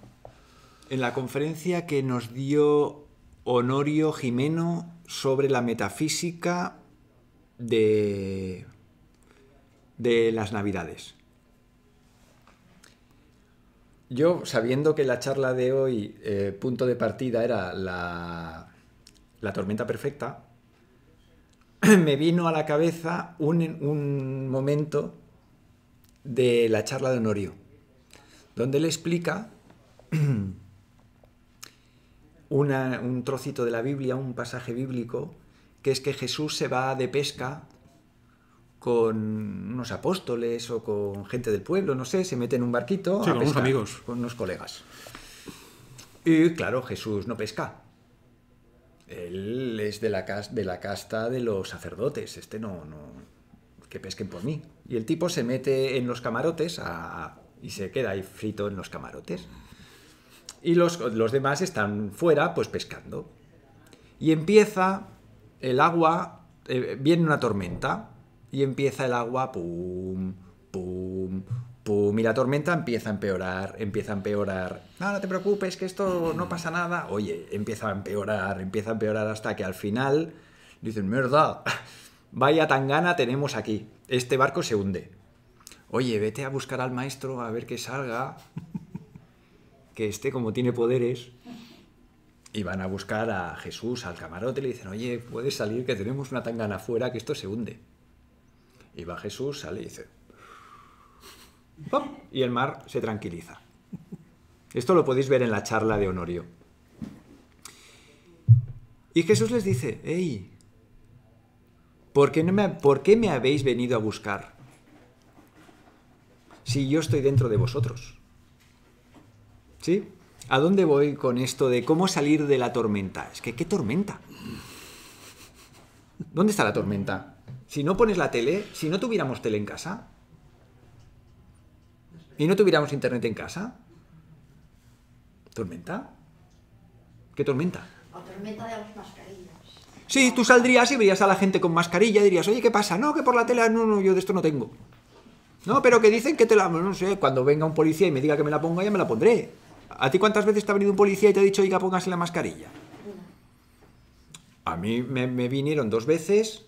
en la conferencia que nos dio Honorio Jimeno sobre la metafísica de, de las Navidades. Yo, sabiendo que la charla de hoy, eh, punto de partida era la, la tormenta perfecta, me vino a la cabeza un, un momento de la charla de Honorio donde él explica una- un trocito de la Biblia, un pasaje bíblico, que es que Jesús se va de pesca con unos apóstoles o con gente del pueblo, no sé, se mete en un barquito. Sí, a con unos amigos. Con unos colegas. Y claro, Jesús no pesca. Él es de la, casta de los sacerdotes. Este no, no. Que pesquen por mí. Y el tipo se mete en los camarotes y se queda ahí frito en los camarotes. Y los, los demás están fuera, pues pescando. Y empieza el agua, eh, viene una tormenta, y empieza el agua, pum, pum, pum, y la tormenta empieza a empeorar, empieza a empeorar. No, no te preocupes, que esto no pasa nada. Oye, empieza a empeorar, empieza a empeorar hasta que al final dicen, mierda, vaya tangana tenemos aquí, este barco se hunde. Oye, vete a buscar al maestro a ver que salga, que este como tiene poderes. Y van a buscar a Jesús al camarote y le dicen, oye, puedes salir que tenemos una tangana afuera que esto se hunde. Y va Jesús, sale y dice, y el mar se tranquiliza. Esto lo podéis ver en la charla de Honorio. Y Jesús les dice, hey, ¿por qué, no me, ¿por qué me habéis venido a buscar? Si yo estoy dentro de vosotros. ¿Sí? ¿A dónde voy con esto de cómo salir de la tormenta? Es que, ¿qué tormenta? ¿Dónde está la tormenta? Si no pones la tele, si no tuviéramos tele en casa y no tuviéramos internet en casa, ¿tormenta? ¿Qué tormenta? O tormenta de las mascarillas. Sí, tú saldrías y verías a la gente con mascarilla y dirías, oye, ¿qué pasa? No, que por la tele, no, no, yo de esto no tengo. No, pero que dicen que te la... No sé, cuando venga un policía y me diga que me la ponga, ya me la pondré. ¿A ti cuántas veces te ha venido un policía y te ha dicho, oiga, póngase la mascarilla? A mí me, me vinieron dos veces.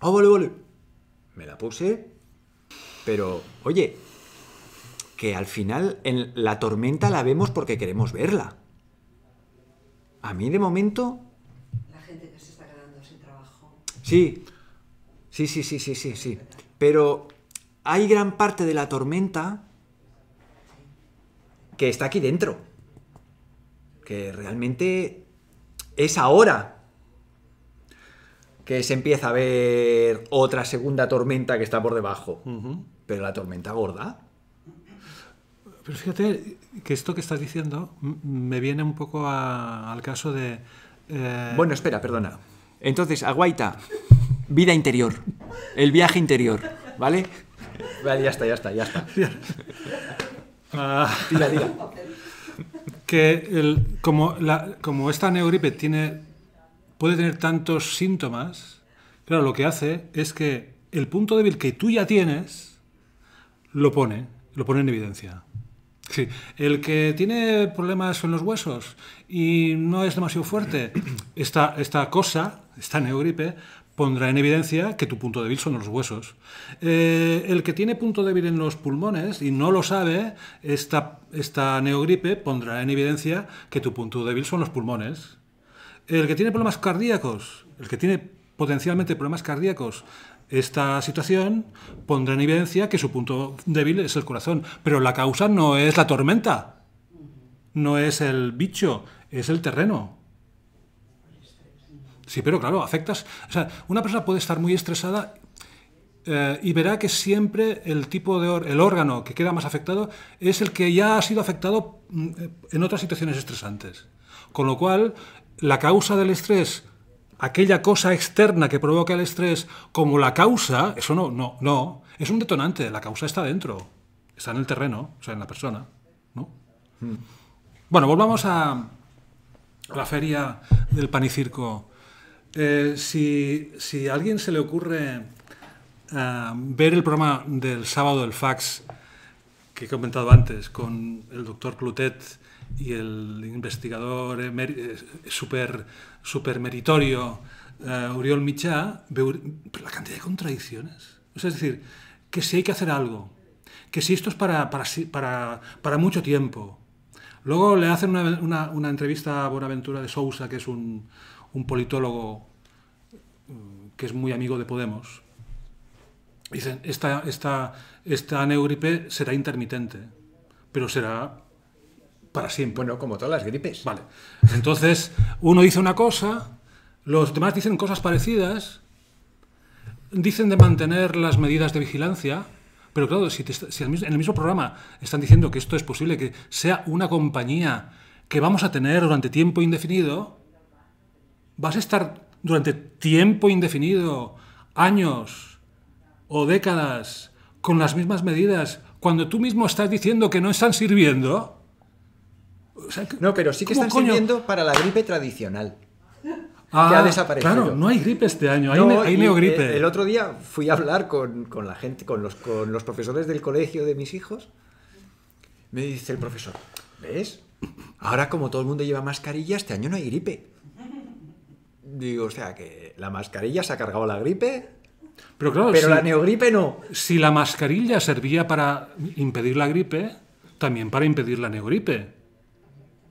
Ah, vale, vale. Me la puse. Pero, oye, que al final en la tormenta la vemos porque queremos verla. A mí de momento, La gente que se está quedando sin trabajo. sí. Sí, sí, sí, sí, sí, sí. Pero hay gran parte de la tormenta que está aquí dentro. Que realmente es ahora que se empieza a ver otra segunda tormenta que está por debajo. Pero la tormenta gorda. Pero fíjate que esto que estás diciendo me viene un poco a- al caso de... eh, Bueno, espera, perdona. Entonces, Aguaita, vida interior, el viaje interior, ¿vale? Vale, ya está, ya está, ya está. ah, Tira, tira. que el- como, la- como esta neogripe tiene, puede tener tantos síntomas, claro, lo que hace es que el punto débil que tú ya tienes lo pone, lo pone en evidencia. Sí, el que tiene problemas en los huesos y no es demasiado fuerte, esta, esta cosa, esta neogripe, pondrá en evidencia que tu punto débil son los huesos. Eh, el que tiene punto débil en los pulmones y no lo sabe, esta, esta neogripe pondrá en evidencia que tu punto débil son los pulmones. El que tiene problemas cardíacos, el que tiene potencialmente problemas cardíacos, esta situación pondrá en evidencia que su punto débil es el corazón. Pero la causa no es la tormenta, no es el bicho, es el terreno. Sí, pero claro, afectas. O sea, una persona puede estar muy estresada eh, y verá que siempre el tipo de el órgano que queda más afectado es el que ya ha sido afectado mm, eh, en otras situaciones estresantes. Con lo cual, la causa del estrés, aquella cosa externa que provoca el estrés, como la causa, eso no, no, no, es un detonante. La causa está dentro, está en el terreno, o sea, en la persona, ¿no? Bueno, volvamos a, la feria del pan y circo. Eh, si, si a alguien se le ocurre ah, ver el programa del sábado del fax que he comentado antes con el doctor Clutet y el investigador eh, super, super meritorio eh, Uriol Michá, la cantidad de contradicciones. O sea, es decir, que si hay que hacer algo, que si esto es para, para, para, mucho tiempo. Luego le hacen una, una- una entrevista a Bonaventura de Sousa, que es un, un politólogo mm, que es muy amigo de Podemos. Dicen, esta, esta, esta neogripe será intermitente, pero será para siempre. Bueno, como todas las gripes. Vale. Entonces, uno dice una cosa, los demás dicen cosas parecidas, dicen de mantener las medidas de vigilancia, pero claro, si, si en el mismo programa están diciendo que esto es posible, que sea una compañía que vamos a tener durante tiempo indefinido, vas a estar durante tiempo indefinido, años o décadas, con las mismas medidas, cuando tú mismo estás diciendo que no están sirviendo. O sea, No, pero sí que ¿cómo están coño? sirviendo para la gripe tradicional. Ah, que ha desaparecido. Claro, no hay gripe este año, hay, No, ne- hay y, neogripe. eh, El otro día fui a hablar con, con la gente, con los, con los profesores del colegio de mis hijos. Me dice el profesor, ¿ves? Ahora como todo el mundo lleva mascarilla, este año no hay gripe. Digo, o sea que la mascarilla se ha cargado la gripe, Pero claro, pero si, la neogripe no. si la mascarilla servía para impedir la gripe, también para impedir la neogripe.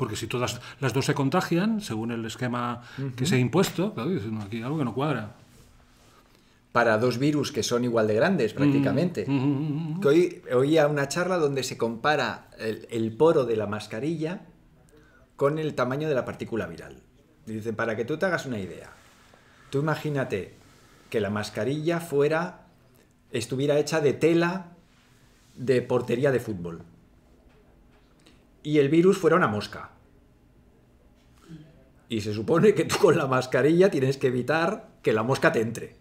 Porque si todas las dos se contagian, según el esquema que se ha impuesto, claro, aquí hay algo que no cuadra. Para dos virus que son igual de grandes prácticamente. Que hoy oía una charla donde se compara el, el poro de la mascarilla con el tamaño de la partícula viral. Dice, para que tú te hagas una idea, tú imagínate que la mascarilla fuera, estuviera hecha de tela de portería de fútbol. Y el virus fuera una mosca. Y se supone que tú con la mascarilla tienes que evitar que la mosca te entre.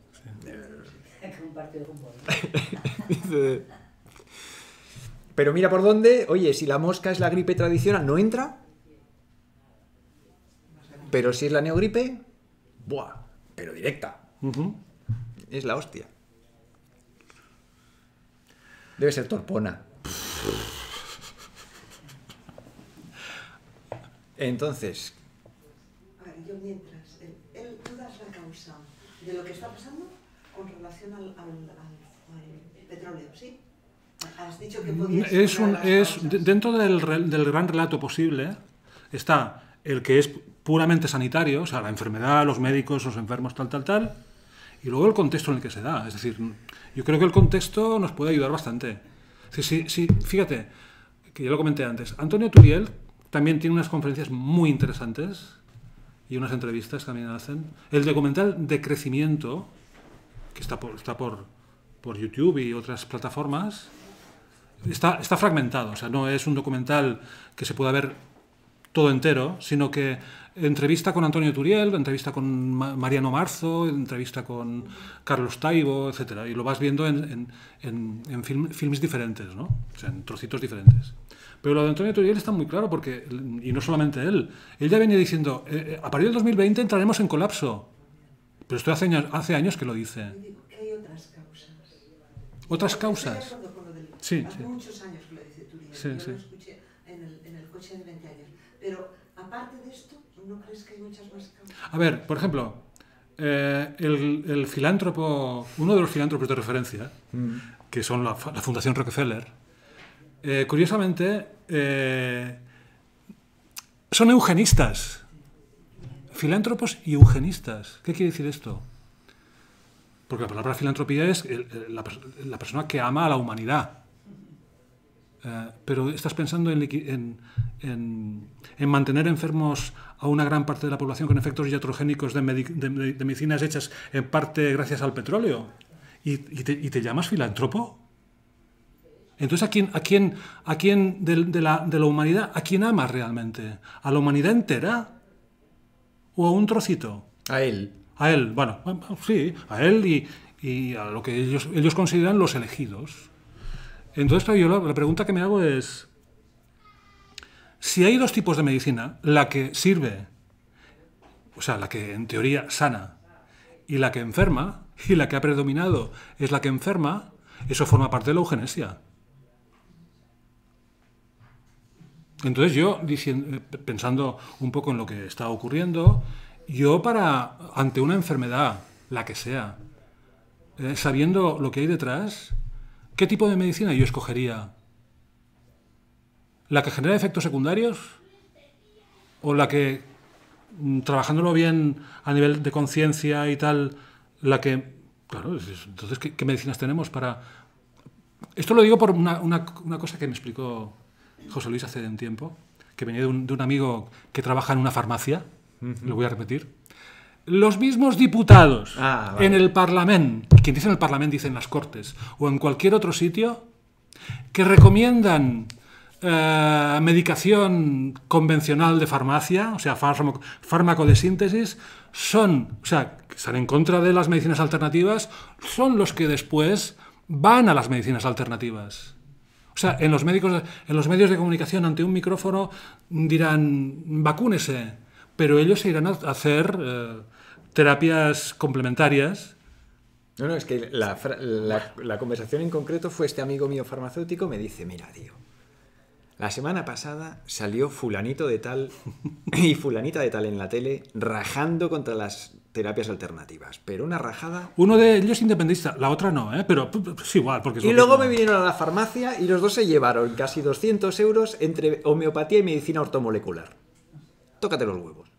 Pero mira por dónde, oye, si la mosca es la gripe tradicional, no entra. Pero si es la neogripe, ¡buah! Pero directa. Es la hostia. Debe ser torpona. Entonces, A ver, yo mientras, él, él- tú das la causa de lo que está pasando con relación al, al- al- al petróleo, ¿sí? Has dicho que podías Es un, es, dentro del, del gran relato posible está el que es puramente sanitario, o sea, la enfermedad, los médicos, los enfermos, tal, tal, tal, y luego el contexto en el que se da. Es decir, yo creo que el contexto nos puede ayudar bastante. Sí, sí, sí, fíjate, que ya lo comenté antes, Antonio Turiel también tiene unas conferencias muy interesantes y unas entrevistas también hacen. El documental de crecimiento, que está por, está por, por YouTube y otras plataformas, está, está fragmentado, o sea, no es un documental que se pueda ver todo entero, sino que entrevista con Antonio Turiel, entrevista con Mariano Marzo, entrevista con Carlos Taibo, etc. Y lo vas viendo en, en, en, filmes diferentes, ¿no? O sea, en trocitos diferentes. Pero lo de Antonio Turiel está muy claro, porque, y no solamente él, él ya venía diciendo, eh, eh, a partir del 2020 entraremos en colapso. Pero esto hace años, hace años que lo dice. hay otras causas. ¿Otras causas? Sí, hace sí. muchos años que lo dice Turiel. Sí, Yo sí. lo escuché en el, en el coche de 20 años. Pero aparte de esto, ¿no crees que hay muchas más causas? A ver, por ejemplo, eh, el, el, filántropo, uno de los filántropos de referencia, mm. que son la, la Fundación Rockefeller, eh, curiosamente eh, son eugenistas. Filántropos y eugenistas. ¿Qué quiere decir esto? Porque la palabra filantropía es la, persona que ama a la humanidad. Eh, pero estás pensando en, en, en, en, mantener enfermos a una gran parte de la población con efectos iatrogénicos de, medicinas hechas en parte gracias al petróleo. ¿Y, y, te, y te, llamas filántropo? Entonces, ¿a quién, a quién, a quién de, la, de la humanidad, a quién amas realmente? ¿A la humanidad entera? ¿O a un trocito? A él. A él, bueno, sí, a él y, y a lo que ellos, ellos consideran los elegidos. Entonces, claro, yo la, la, pregunta que me hago es, si hay dos tipos de medicina, la que sirve, o sea, la que en teoría sana, y la que enferma, y la que ha predominado es la que enferma, eso forma parte de la eugenesia. Entonces yo, diciendo, pensando un poco en lo que está ocurriendo, yo para, ante una enfermedad, la que sea, eh, sabiendo lo que hay detrás, ¿qué tipo de medicina yo escogería? ¿La que genera efectos secundarios? ¿O la que, mm, trabajándolo bien a nivel de conciencia y tal, la que... Claro, entonces, ¿qué, ¿qué, medicinas tenemos para...? Esto lo digo por una, una, una cosa que me explicó José Luis hace un tiempo, que venía de un, de un amigo que trabaja en una farmacia, uh -huh. lo voy a repetir. Los mismos diputados Ah, vale. en el Parlamento, quien dice en el Parlamento dice en las Cortes, o en cualquier otro sitio, que recomiendan eh, medicación convencional de farmacia, o sea, fármaco, fármaco de síntesis, son, o sea, que están en contra de las medicinas alternativas, son los que después van a las medicinas alternativas. O sea, en los, medios de comunicación ante un micrófono dirán, vacúnese, pero ellos se irán a hacer eh, terapias complementarias. No, no, es que la, la, la, conversación en concreto fue este amigo mío farmacéutico me dice, mira, tío, la semana pasada salió fulanito de tal y fulanita de tal en la tele rajando contra las terapias alternativas, pero una rajada... Uno de ellos independentista, la otra no, ¿eh? pero es igual. Porque es y luego me vinieron a la farmacia y los dos se llevaron casi 200 euros entre homeopatía y medicina ortomolecular. Tócate los huevos.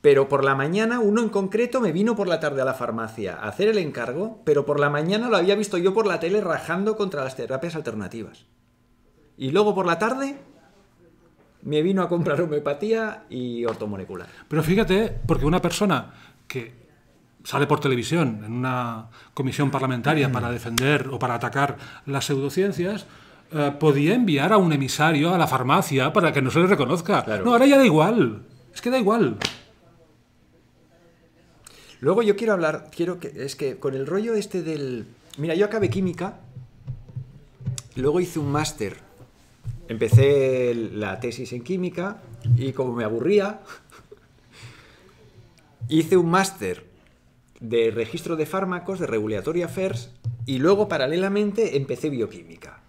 Pero por la mañana, uno en concreto me vino por la tarde a la farmacia a hacer el encargo, pero por la mañana lo había visto yo por la tele rajando contra las terapias alternativas. Y luego por la tarde me vino a comprar homeopatía y ortomolecular. Pero fíjate, porque una persona que sale por televisión en una comisión parlamentaria para defender o para atacar las pseudociencias, eh, podía enviar a un emisario a la farmacia para que no se le reconozca. Claro. No, ahora ya da igual. Es que da igual. Luego yo quiero hablar, quiero que es que con el rollo este del, mira, yo acabé química, luego hice un máster, empecé la tesis en química y como me aburría, hice un máster de registro de fármacos, de regulatory affairs y luego paralelamente empecé bioquímica.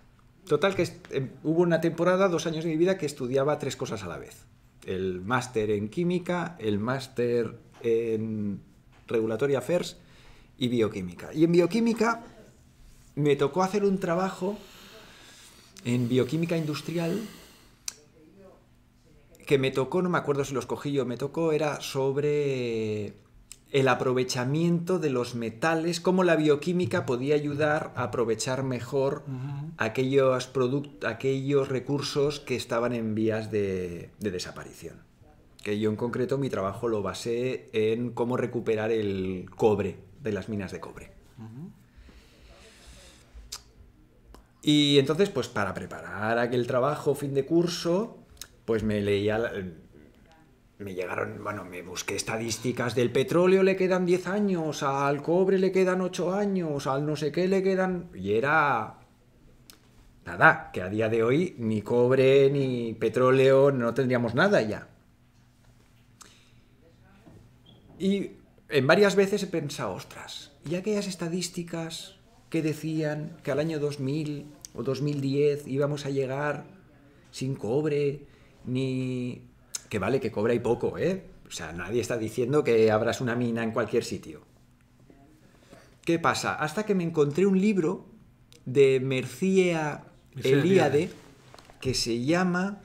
Total que eh, hubo una temporada, dos años de mi vida que estudiaba tres cosas a la vez. El máster en química, el máster en Regulatory Affairs y bioquímica. Y en bioquímica me tocó hacer un trabajo en bioquímica industrial que me tocó, no me acuerdo si los cogí yo, me tocó, era sobre el aprovechamiento de los metales, cómo la bioquímica podía ayudar a aprovechar mejor aquellos, recursos que estaban en vías de, de desaparición. Que yo en concreto mi trabajo lo basé en cómo recuperar el cobre de las minas de cobre. Y entonces, pues para preparar aquel trabajo fin de curso, pues me leía, la- me llegaron, bueno, me busqué estadísticas del petróleo le quedan 10 años, al cobre le quedan 8 años, al no sé qué le quedan... Y era... Nada, que a día de hoy ni cobre ni petróleo no tendríamos nada ya. Y en varias veces he pensado, ostras, y aquellas estadísticas que decían que al año 2000 o 2010 íbamos a llegar sin cobre, ni... Que vale, que cobra y poco, ¿eh? O sea, nadie está diciendo que abras una mina en cualquier sitio. ¿Qué pasa? Hasta que me encontré un libro de Eliade Eliade. que se llama...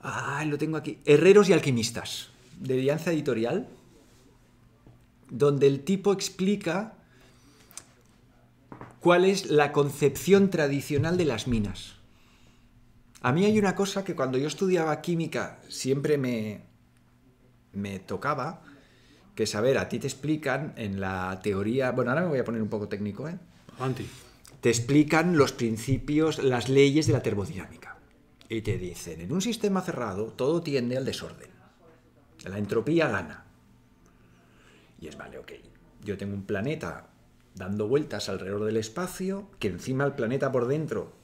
Ah, lo tengo aquí. Herreros y alquimistas, de Alianza Editorial, donde el tipo explica cuál es la concepción tradicional de las minas. A mí hay una cosa que cuando yo estudiaba química siempre me, me tocaba, que es, a ver, a ti te explican en la teoría, bueno, ahora me voy a poner un poco técnico, ¿eh? Avanti. te explican los principios, las leyes de la termodinámica. Y te dicen, en un sistema cerrado todo tiende al desorden. La entropía gana. Y es, vale, ok. Yo tengo un planeta dando vueltas alrededor del espacio, que encima el planeta por dentro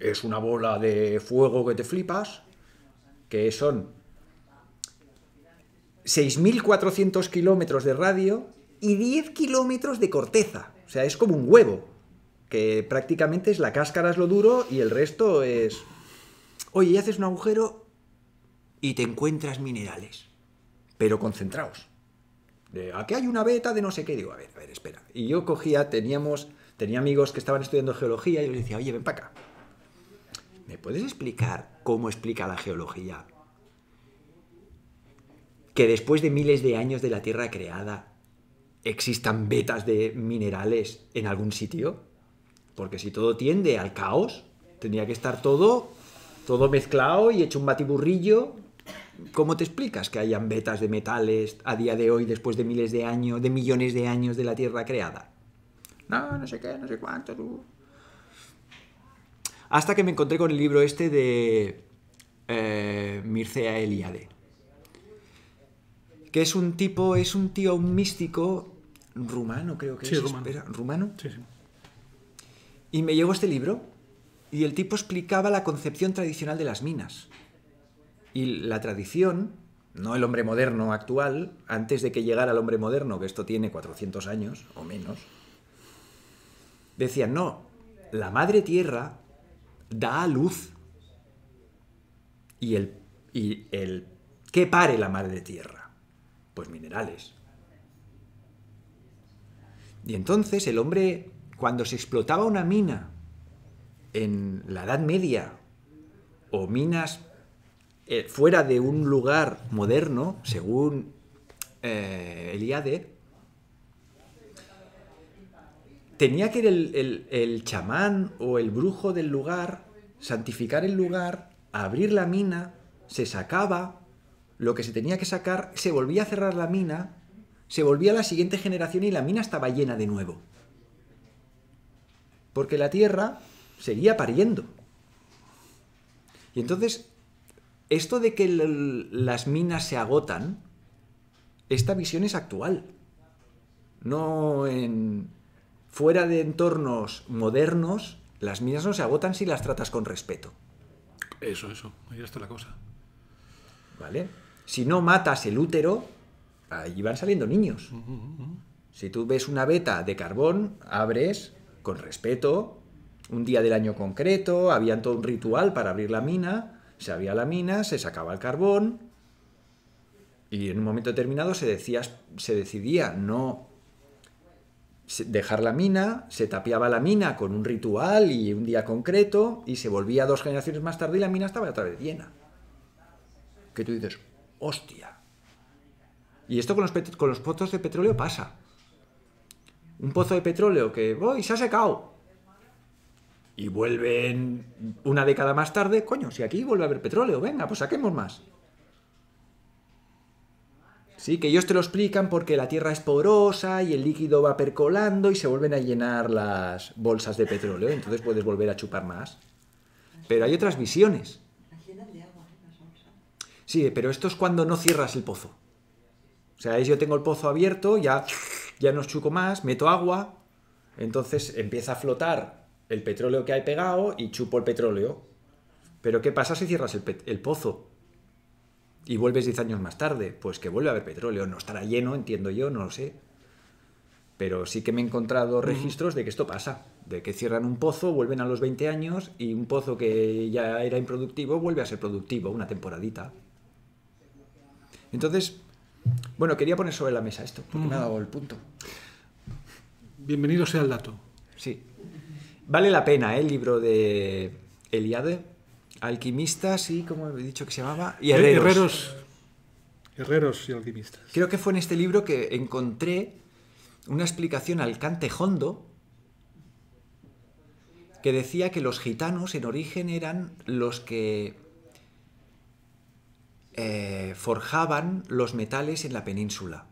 es una bola de fuego que te flipas, que son 6.400 kilómetros de radio y 10 kilómetros de corteza. O sea, es como un huevo, que prácticamente es la cáscara es lo duro y el resto es... Oye, y haces un agujero y te encuentras minerales, pero concentrados. De, aquí hay una beta de no sé qué. Digo, a ver, a ver, espera. Y yo cogía, teníamos, tenía amigos que estaban estudiando geología y yo les decía, oye, ven para acá. ¿Me puedes explicar cómo explica la geología que después de miles de años de la Tierra creada existan vetas de minerales en algún sitio? Porque si todo tiende al caos, tendría que estar todo, todo mezclado y hecho un batiburrillo. ¿Cómo te explicas que hayan vetas de metales a día de hoy después de miles de años, de millones de años de la Tierra creada? No, no sé qué, no sé cuánto. Hasta que me encontré con el libro este de eh, Mircea Eliade que es un tipo, es un tío, un místico rumano, creo que Sí, es. rumano. espera, ¿rumano? Sí, sí. Y me llegó este libro y el tipo explicaba la concepción tradicional de las minas. Y la tradición, no el hombre moderno actual, antes de que llegara el hombre moderno, que esto tiene 400 años o menos, decían, no, la madre tierra da a luz. Y el, y el ¿qué pare la madre tierra? Pues minerales. Y entonces el hombre, cuando se explotaba una mina en la Edad Media o minas eh, fuera de un lugar moderno, según eh, Eliade, tenía que ir el, el- el chamán o el brujo del lugar, santificar el lugar, abrir la mina, se sacaba lo que se tenía que sacar, se volvía a cerrar la mina, se volvía a la siguiente generación y la mina estaba llena de nuevo. Porque la tierra seguía pariendo. Y entonces, esto de que las minas se agotan, esta visión es actual. No en. Fuera de entornos modernos, las minas no se agotan si las tratas con respeto. Eso, eso. Ahí está la cosa. ¿Vale? Si no matas el útero, ahí van saliendo niños. Si tú ves una veta de carbón, abres con respeto, un día del año concreto, había todo un ritual para abrir la mina, se abría la mina, se sacaba el carbón y en un momento determinado se, decía, se decidía no dejar la mina, se tapiaba la mina con un ritual y un día concreto y se volvía dos generaciones más tarde y la mina estaba otra vez llena. que tú dices, hostia. Y esto con los, con los pozos de petróleo pasa. Un pozo de petróleo que, ¡voy! Se ha secado. Y vuelven una década más tarde, coño, si aquí vuelve a haber petróleo, venga, pues saquemos más. Sí, que ellos te lo explican porque la tierra es porosa y el líquido va percolando y se vuelven a llenar las bolsas de petróleo, entonces puedes volver a chupar más. Pero hay otras visiones. Sí, pero esto es cuando no cierras el pozo. O sea, es yo tengo el pozo abierto, ya, ya no chuco más, meto agua, entonces empieza a flotar el petróleo que hay pegado y chupo el petróleo. Pero ¿qué pasa si cierras el pozo? Y vuelves 10 años más tarde, pues que vuelve a haber petróleo. No estará lleno, entiendo yo, no lo sé. Pero sí que me he encontrado registros de que esto pasa. De que cierran un pozo, vuelven a los 20 años y un pozo que ya era improductivo vuelve a ser productivo una temporadita. Entonces, bueno, quería poner sobre la mesa esto, porque me ha dado el punto. Bienvenido sea el dato. Sí. Vale la pena, ¿eh? El libro de Eliade, Alquimistas y, como he dicho que se llamaba, y herreros. Herreros. Herreros y alquimistas. Creo que fue en este libro que encontré una explicación al cante hondo que decía que los gitanos en origen eran los que eh, forjaban los metales en la península.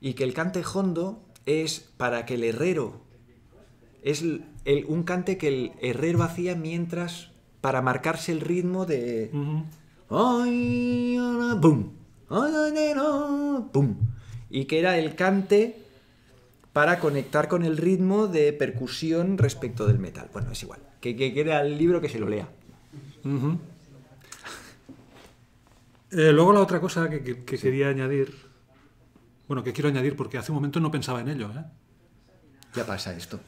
Y que el cante hondo es para que el herrero, es el- el- un cante que el herrero hacía mientras, para marcarse el ritmo de... Ay, ay, na, pum. Y que era el cante para conectar con el ritmo de percusión respecto del metal. Bueno, es igual. Que, que, que era el libro que se lo lea. Eh, luego la otra cosa que, que- que quería añadir, bueno, que quiero añadir porque hace un momento no pensaba en ello. ¿eh? Ya pasa esto.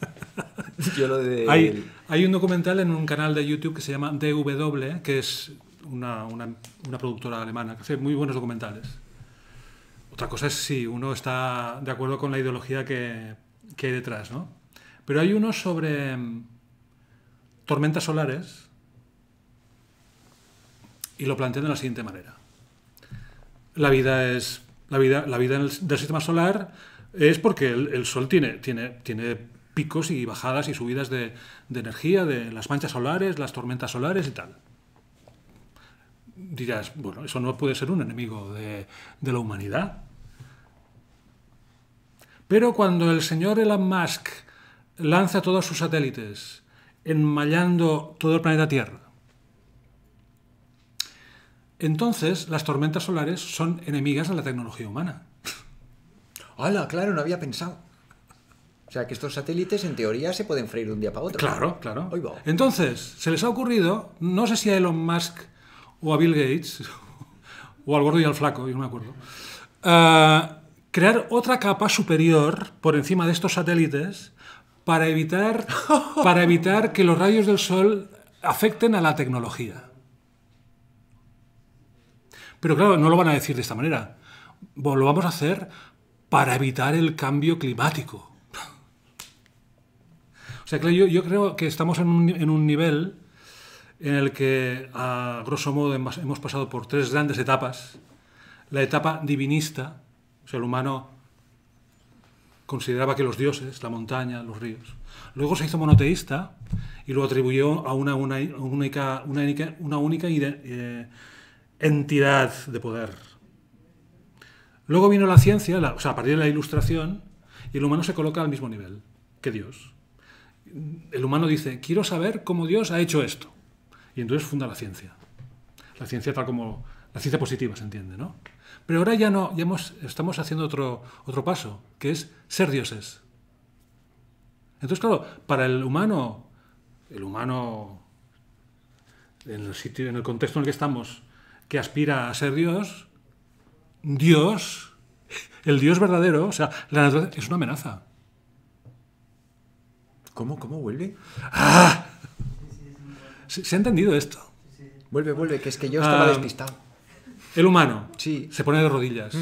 Yo lo de... Hay, hay un documental en un canal de YouTube que se llama DW, que es una, una- una productora alemana que hace muy buenos documentales. Otra cosa es si uno está de acuerdo con la ideología que, que hay detrás, ¿no? Pero hay uno sobre mm, tormentas solares y lo plantean de la siguiente manera. La vida es la vida, la vida en el- del sistema solar es porque el, Sol tiene, tiene, tiene picos y bajadas y subidas de, de energía, de las manchas solares, las tormentas solares y tal. Dirás, bueno, eso no puede ser un enemigo de, de la humanidad. Pero cuando el señor Elon Musk lanza todos sus satélites enmallando todo el planeta Tierra, entonces las tormentas solares son enemigas de la tecnología humana. ¡Hala! Claro, no había pensado. O sea, que estos satélites en teoría se pueden freír de un día para otro. Claro, claro. Entonces, se les ha ocurrido, no sé si a Elon Musk o a Bill Gates, o al gordo y al flaco, yo no me acuerdo, ah, crear otra capa superior por encima de estos satélites para evitar, para evitar que los rayos del sol afecten a la tecnología. Pero claro, no lo van a decir de esta manera. Lo vamos a hacer para evitar el cambio climático. O sea, yo, yo creo que estamos en un, en un nivel en el que, a grosso modo, hemos, pasado por tres grandes etapas. La etapa divinista, o sea, el humano consideraba que los dioses, la montaña, los ríos. Luego se hizo monoteísta y lo atribuyó a una, una única, una única, eh, entidad de poder. Luego vino la ciencia, la- o sea, a partir de la ilustración, y el humano se coloca al mismo nivel que Dios. El humano dice, quiero saber cómo Dios ha hecho esto. Y entonces funda la ciencia. La ciencia tal como... La ciencia positiva se entiende, ¿no? Pero ahora ya no, ya hemos, estamos haciendo otro, otro paso, que es ser dioses. Entonces, claro, para el humano, el humano, en el sitio, en el contexto en el que estamos, que aspira a ser Dios, Dios, el Dios verdadero, o sea, la naturaleza es una amenaza. ¿Cómo? ¿Cómo vuelve? ¿Se, se ha entendido esto? Vuelve, vuelve, que es que yo estaba Ah, despistado. El humano Sí. se pone de rodillas.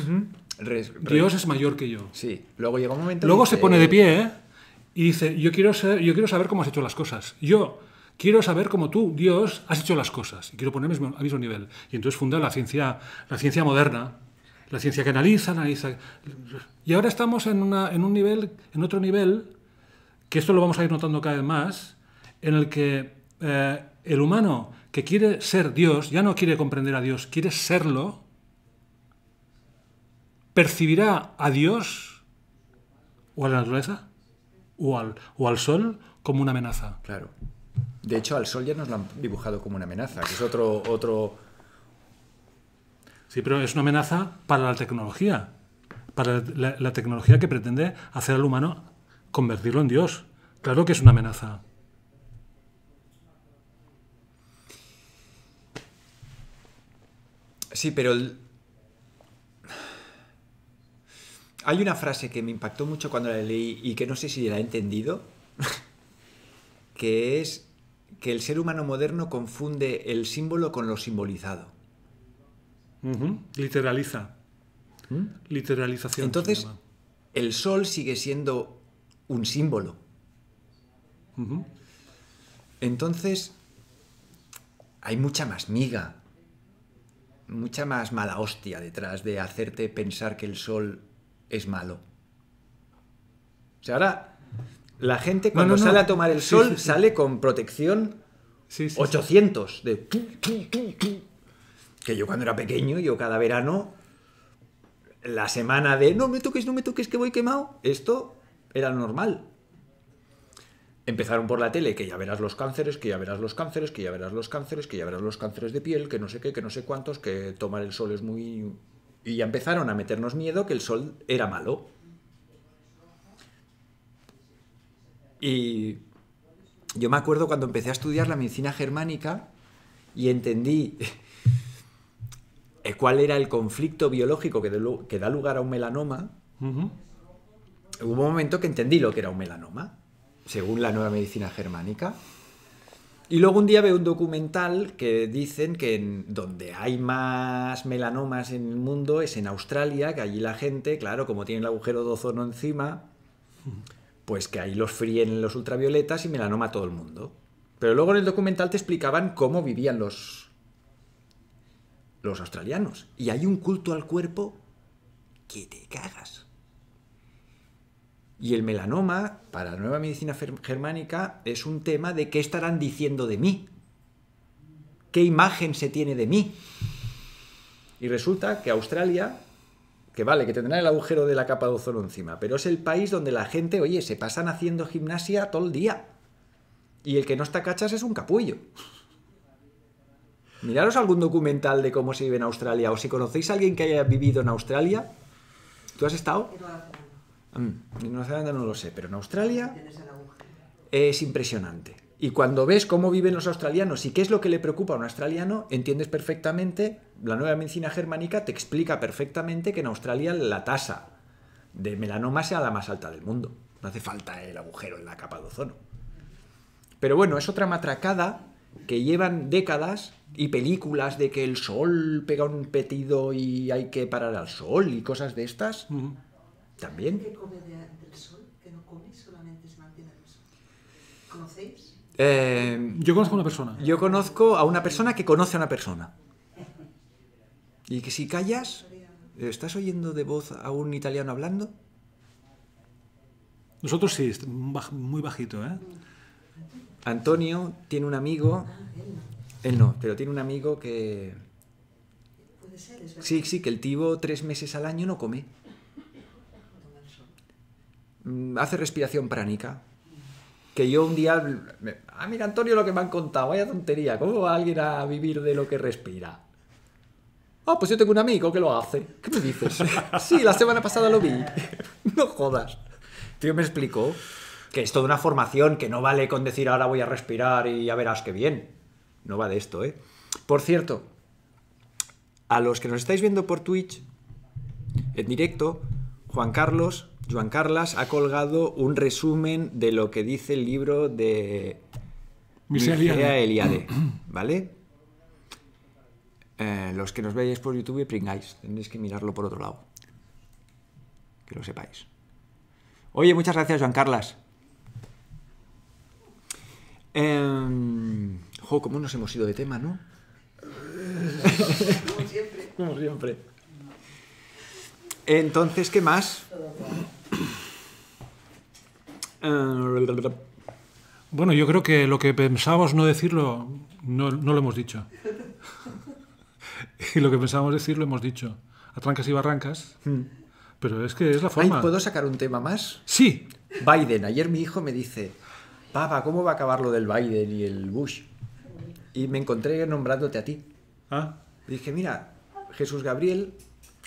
Res- Dios es mayor que yo. Sí. Luego llega un momento. Luego dice, se pone de pie ¿eh? y dice, yo quiero, ser- yo quiero saber cómo has hecho las cosas. Yo, quiero saber cómo tú, Dios, has hecho las cosas y quiero ponerme al mismo nivel. Y entonces funda la ciencia, la ciencia moderna, la ciencia que analiza, analiza. Y ahora estamos en, una, en un nivel, en otro nivel, que esto lo vamos a ir notando cada vez más, en el que eh, el humano que quiere ser Dios, ya no quiere comprender a Dios, quiere serlo, percibirá a Dios o a la naturaleza o al, o al sol como una amenaza. Claro. De hecho, al sol ya nos lo han dibujado como una amenaza, que es otro, otro... Sí, pero es una amenaza para la tecnología, para la, tecnología que pretende hacer al humano convertirlo en Dios. Claro que es una amenaza. Sí, pero el- hay una frase que me impactó mucho cuando la leí y que no sé si la he entendido, que es que el ser humano moderno confunde el símbolo con lo simbolizado. Literaliza. Literalización. se Entonces, el sol sigue siendo un símbolo. Entonces, hay mucha más miga, mucha más mala hostia detrás de hacerte pensar que el sol es malo. O sea, ahora la gente cuando no, no. sale a tomar el Sí, sol sí, sí. sale con protección Sí, sí, sí. 800 de. Que yo cuando era pequeño, yo cada verano la semana de no me toques, no me toques que voy quemado, esto era normal. Empezaron por la tele, que ya verás los cánceres, que ya verás los cánceres, que ya verás los cánceres, que ya verás los cánceres de piel, que no sé qué, que no sé cuántos, que tomar el sol es muy... Y ya empezaron a meternos miedo que el sol era malo. Y yo me acuerdo cuando empecé a estudiar la medicina germánica y entendí cuál era el conflicto biológico que, de lu- que da lugar a un melanoma, hubo un momento que entendí lo que era un melanoma, según la nueva medicina germánica. Y luego un día veo un documental que dicen que en donde hay más melanomas en el mundo es en Australia, que allí la gente, claro, como tiene el agujero de ozono encima, pues que ahí los fríen los ultravioletas y melanoma a todo el mundo. Pero luego en el documental te explicaban cómo vivían los, los australianos. Y hay un culto al cuerpo que te cagas. Y el melanoma, para la nueva medicina germánica, es un tema de qué estarán diciendo de mí. ¿Qué imagen se tiene de mí? Y resulta que Australia, que vale, que tendrá el agujero de la capa de ozono encima, pero es el país donde la gente, oye, se pasan haciendo gimnasia todo el día. Y el que no está cachas es un capullo. Miraros algún documental de cómo se vive en Australia, o si conocéis a alguien que haya vivido en Australia. ¿Tú has estado? En Nueva Zelanda Mm, en Nueva Zelanda no lo sé, pero en Australia es impresionante. Y cuando ves cómo viven los australianos y qué es lo que le preocupa a un australiano, entiendes perfectamente, la nueva medicina germánica te explica perfectamente que en Australia la tasa de melanoma sea la más alta del mundo. No hace falta el agujero en la capa de ozono. Pero bueno, es otra matracada que llevan décadas y películas de que el sol pega un petido y hay que parar al sol y cosas de estas. También. ¿Qué come de- del sol? ¿Que no come? Solamente se mantiene del sol. ¿Conocéis? Eh, Yo conozco una persona. Yo conozco a una persona que conoce a una persona. Y que si callas, ¿estás oyendo de voz a un italiano hablando? Nosotros sí, muy bajito, ¿eh? Antonio tiene un amigo, él no. pero tiene un amigo que... Puede ser, es verdad. Sí, sí, que el tío tres meses al año no come. Mm, Hace respiración pránica. Que yo un día... me- Ah, mira, Antonio, lo que me han contado, vaya tontería. ¿Cómo va alguien a vivir de lo que respira? Ah, pues yo tengo un amigo que lo hace. ¿Qué me dices? sí, la semana pasada lo vi. no jodas. Tío me explicó que es toda una formación, que no vale con decir ahora voy a respirar y ya verás qué bien. No va de esto, ¿eh? Por cierto, a los que nos estáis viendo por Twitch, en directo, Juan Carlos, Joan Carlas ha colgado un resumen de lo que dice el libro de Mircea Eliade. ¿vale? Eh, los que nos veáis por YouTube, pringáis. Tendréis que mirarlo por otro lado. Que lo sepáis. Oye, muchas gracias, Joan Carlas. Em, Jo, cómo nos hemos ido de tema, ¿no? Como siempre. Como siempre. Entonces, ¿qué más? Bueno, yo creo que lo que pensábamos no decirlo, no, no lo hemos dicho. Y lo que pensábamos decir lo hemos dicho. A trancas y barrancas. Pero es que es la Hmm. Ay, forma. ¿puedo sacar un tema más? Sí. Biden. Ayer mi hijo me dice, papá, ¿cómo va a acabar lo del Biden y el Bush? Y me encontré nombrándote a ti. Ah, Dije, mira, Jesús Gabriel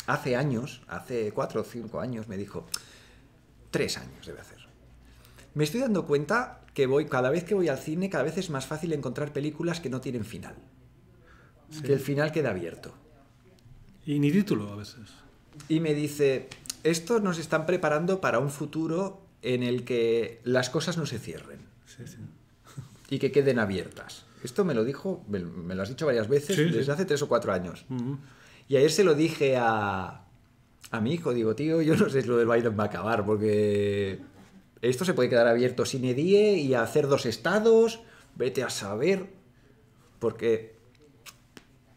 hace años, hace cuatro o cinco años, me dijo, tres años debe hacer. Me estoy dando cuenta que voy, cada vez que voy al cine, cada vez es más fácil encontrar películas que no tienen final. Que el final queda abierto. y ni título a veces. Y me dice, esto nos están preparando para un futuro en el que las cosas no se cierren Sí, sí. y que queden abiertas. Esto me lo dijo, me, me lo has dicho varias veces Sí, sí. desde hace tres o cuatro años. Ujú. Y ayer se lo dije a, a mi hijo, digo, tío, yo no sé si lo del Biden va a acabar, porque esto se puede quedar abierto sin edie y hacer dos estados, vete a saber, porque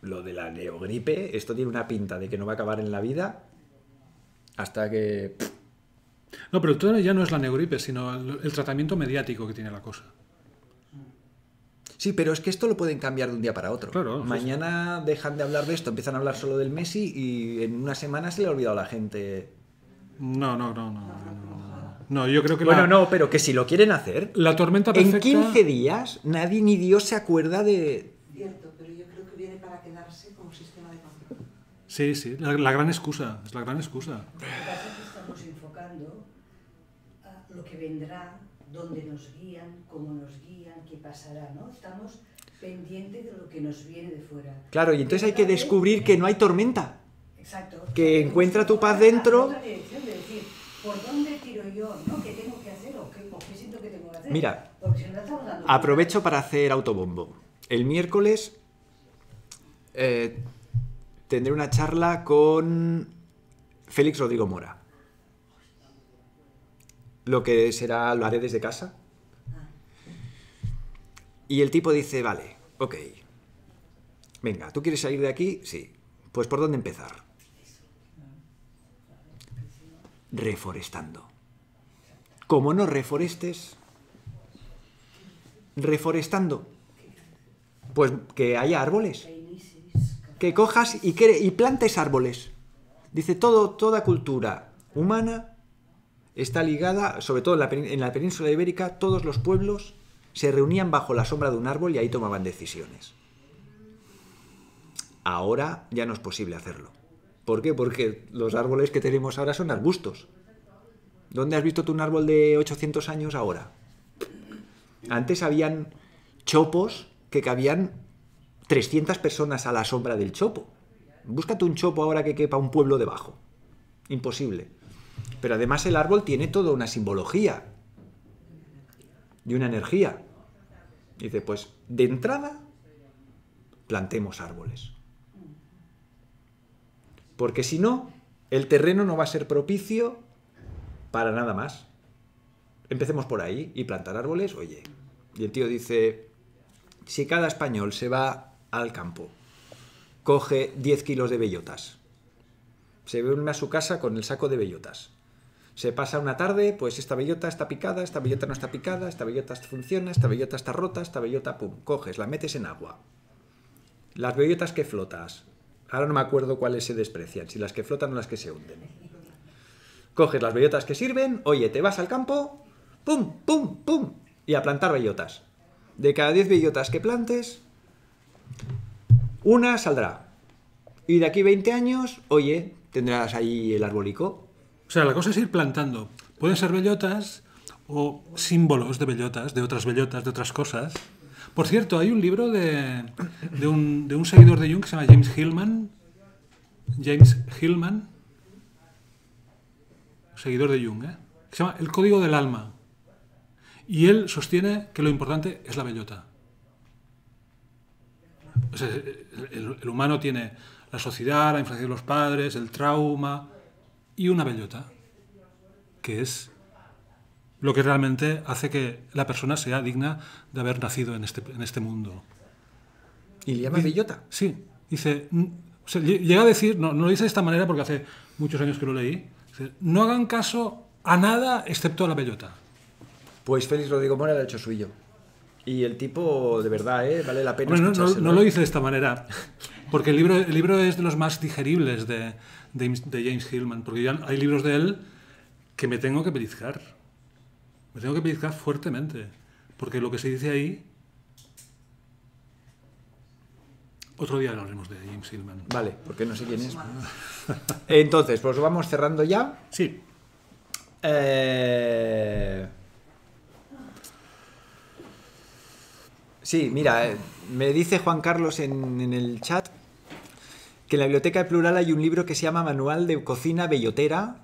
lo de la neogripe, esto tiene una pinta de que no va a acabar en la vida hasta que... No, pero todo ya no es la neogripe, sino el, el tratamiento mediático que tiene la cosa. Sí, pero es que esto lo pueden cambiar de un día para otro. Claro, sí, Mañana dejan de hablar de esto, empiezan a hablar solo del Messi y en una semana se le ha olvidado a la gente. No, no, no, no. No, no. No, yo creo que Bueno, la, no, pero que si lo quieren hacer, la tormenta perfecta... en 15 días nadie ni Dios se acuerda de... Cierto, pero yo creo que viene para quedarse como sistema de control. Sí, sí, la, la gran excusa, es la gran excusa. Lo que pasa es que estamos enfocando a lo que vendrá, dónde nos guían, cómo nos guían, qué pasará, ¿no? Estamos pendientes de lo que nos viene de fuera. Claro, y entonces hay que descubrir que no hay tormenta. Exacto. que encuentra tu paz dentro. otra dirección de decir, ¿por dónde tiro yo? ¿no? ¿Qué tengo que hacer o qué, o qué siento que tengo que hacer? Mira, si no estamos dando Aprovecho para hacer autobombo. El miércoles eh, tendré una charla con Félix Rodrigo Mora. Lo que será, lo haré desde casa. Y el tipo dice, vale, ok. Venga, ¿tú quieres salir de aquí? Sí. Pues ¿por dónde empezar? Reforestando. Como no reforestes, reforestando. Pues que haya árboles. Que cojas y, que, y plantes árboles. Dice, todo, toda cultura humana está ligada, sobre todo en la, en la península ibérica, todos los pueblos se reunían bajo la sombra de un árbol y ahí tomaban decisiones. Ahora ya no es posible hacerlo. ¿Por qué? Porque los árboles que tenemos ahora son arbustos. ¿Dónde has visto tú un árbol de 800 años ahora? Antes habían chopos que cabían 300 personas a la sombra del chopo. Búscate un chopo ahora que quepa un pueblo debajo. Imposible. Pero además el árbol tiene toda una simbología y una energía. Dice, pues de entrada, plantemos árboles. Porque si no, el terreno no va a ser propicio para nada más. Empecemos por ahí y plantar árboles, oye. Y el tío dice, si cada español se va al campo, coge 10 kilos de bellotas, se vuelve a su casa con el saco de bellotas, se pasa una tarde, pues esta bellota está picada, esta bellota no está picada, esta bellota funciona, esta bellota está rota, esta bellota, pum, coges, la metes en agua. Las bellotas que flotas, ahora no me acuerdo cuáles se desprecian, si las que flotan o las que se hunden. Coges las bellotas que sirven, oye, te vas al campo, pum, pum, pum, y a plantar bellotas. De cada 10 bellotas que plantes, una saldrá. Y de aquí 20 años, oye, tendrás ahí el arbolico. O sea, la cosa es ir plantando. Pueden ser bellotas o símbolos de bellotas, de otras bellotas, de otras cosas. Por cierto, hay un libro de, de un, seguidor de Jung que se llama James Hillman. James Hillman. Seguidor de Jung, ¿eh? Se llama El Código del Alma. Y él sostiene que lo importante es la bellota. O sea, el, el- el humano tiene la sociedad, la influencia de los padres, el trauma y una bellota, que es lo que realmente hace que la persona sea digna de haber nacido en este, en este mundo. ¿Y le llama bellota? Sí, dice, o sea, lle- llega a decir, no, no lo dice de esta manera porque hace muchos años que lo leí, dice, no hagan caso a nada excepto a la bellota. Pues Félix Rodrigo Mora le ha hecho suyo. Y el tipo, de verdad, ¿eh? vale la pena Hombre, no, no- no lo ¿eh? dice de esta manera, porque el libro, el libro es de los más digeribles de, de James- de James Hillman, porque ya hay libros de él que me tengo que pellizcar. Me tengo que pellizcar fuertemente, porque lo que se dice ahí... Otro día hablaremos de James Hillman. Vale, porque no sé quién es. Entonces, pues vamos cerrando ya. Sí, Eh, Sí, mira, eh, me dice Juan Carlos en, en el chat que en la biblioteca de Plural hay un libro que se llama Manual de Cocina Bellotera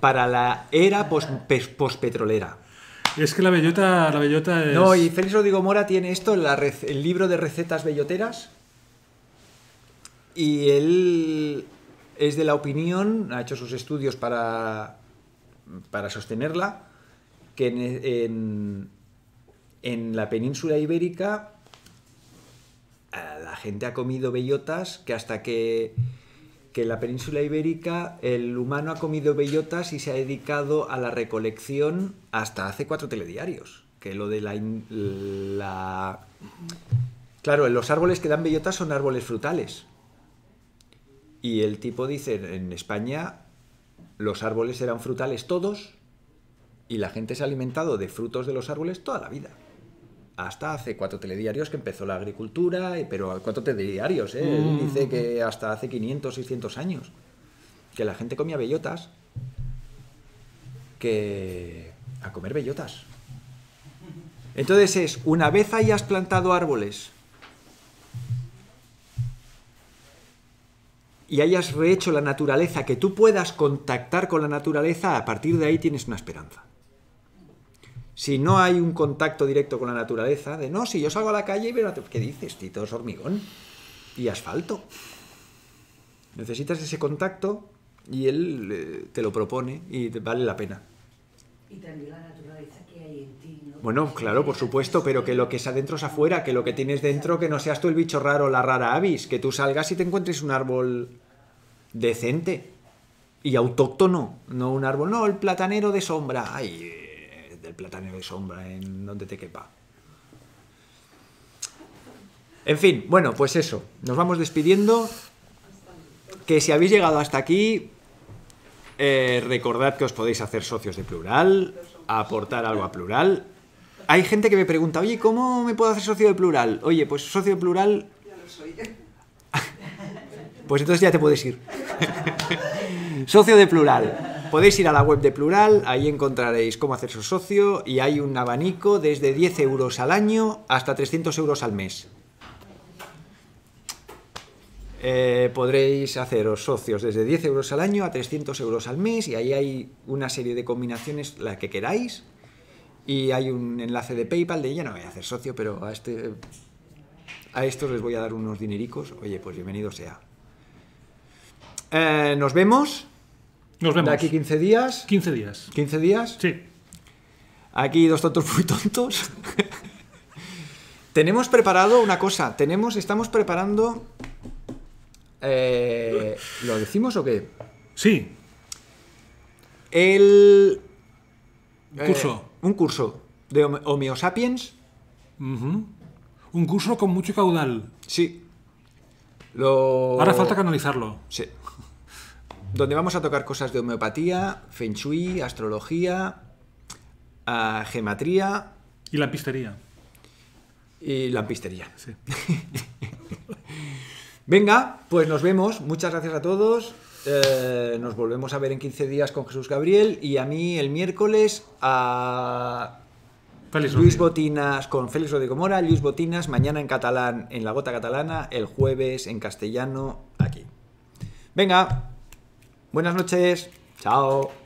para la era pospetrolera. es que la bellota, la bellota es... No, y Félix Rodrigo Mora tiene esto, la el libro de recetas belloteras. Y él es de la opinión, ha hecho sus estudios para, para sostenerla, que en, en- en la península ibérica la gente ha comido bellotas que hasta que, que en la península ibérica el humano ha comido bellotas y se ha dedicado a la recolección hasta hace cuatro telediarios. Que lo de la... la... Claro, los árboles que dan bellotas son árboles frutales. Y el tipo dice, en España los árboles eran frutales todos y la gente se ha alimentado de frutos de los árboles toda la vida. Hasta hace cuatro telediarios que empezó la agricultura, pero cuatro telediarios, ¿eh? Él dice que hasta hace 500, 600 años. Que la gente comía bellotas. Que... a comer bellotas. Entonces es, una vez hayas plantado árboles y hayas rehecho la naturaleza, que tú puedas contactar con la naturaleza, a partir de ahí tienes una esperanza. Si no hay un contacto directo con la naturaleza, de no, si yo salgo a la calle y veo, ¿qué dices? Tito, es hormigón y asfalto. Necesitas ese contacto y él eh, te lo propone y vale la pena. Y también la naturaleza que hay en ti, ¿no? Bueno, claro, por supuesto, pero que lo que es adentro es afuera, que lo que tienes dentro, que no seas tú el bicho raro, la rara avis, que tú salgas y te encuentres un árbol decente y autóctono, no un árbol, no, el platanero de sombra, ay, platanero de sombra, en donde te quepa. En fin, bueno, pues eso, nos vamos despidiendo. Que si habéis llegado hasta aquí, eh, recordad que os podéis hacer socios de plural, aportar algo a plural. Hay gente que me pregunta, oye, ¿cómo me puedo hacer socio de plural? Oye, pues socio de plural, Ya lo soy. pues entonces ya te puedes ir. socio de plural. Podéis ir a la web de plural, ahí encontraréis cómo hacerse socio y hay un abanico desde 10 euros al año hasta 300 euros al mes. Eh, podréis haceros socios desde 10 euros al año a 300 euros al mes y ahí hay una serie de combinaciones, la que queráis. Y hay un enlace de PayPal de ya no voy a hacer socio, pero a este a estos les voy a dar unos dinericos. Oye, pues bienvenido sea. Eh, nos vemos Nos vemos. de aquí 15 días. 15 días. 15 días. Sí. Aquí dos tontos muy tontos. tenemos preparado una cosa. Tenemos, estamos preparando. eh, ¿Lo decimos o qué? Sí. El. eh, Curso. un curso de Home- Homeo Sapiens. Ujú. Un curso con mucho caudal. Sí. Lo... Ahora falta canalizarlo. Sí. Donde vamos a tocar cosas de homeopatía, feng shui, astrología, ah, gematría Y la pistería. y lampistería. Sí. Venga, pues nos vemos. Muchas gracias a todos. Eh, nos volvemos a ver en 15 días con Jesús Gabriel y a mí el miércoles a Feliz Luis Rodrigo. Botinas con Félix Rodrigo Mora, Luis Botinas mañana en catalán en La Gota Catalana, el jueves en castellano aquí. Venga, buenas noches, chao.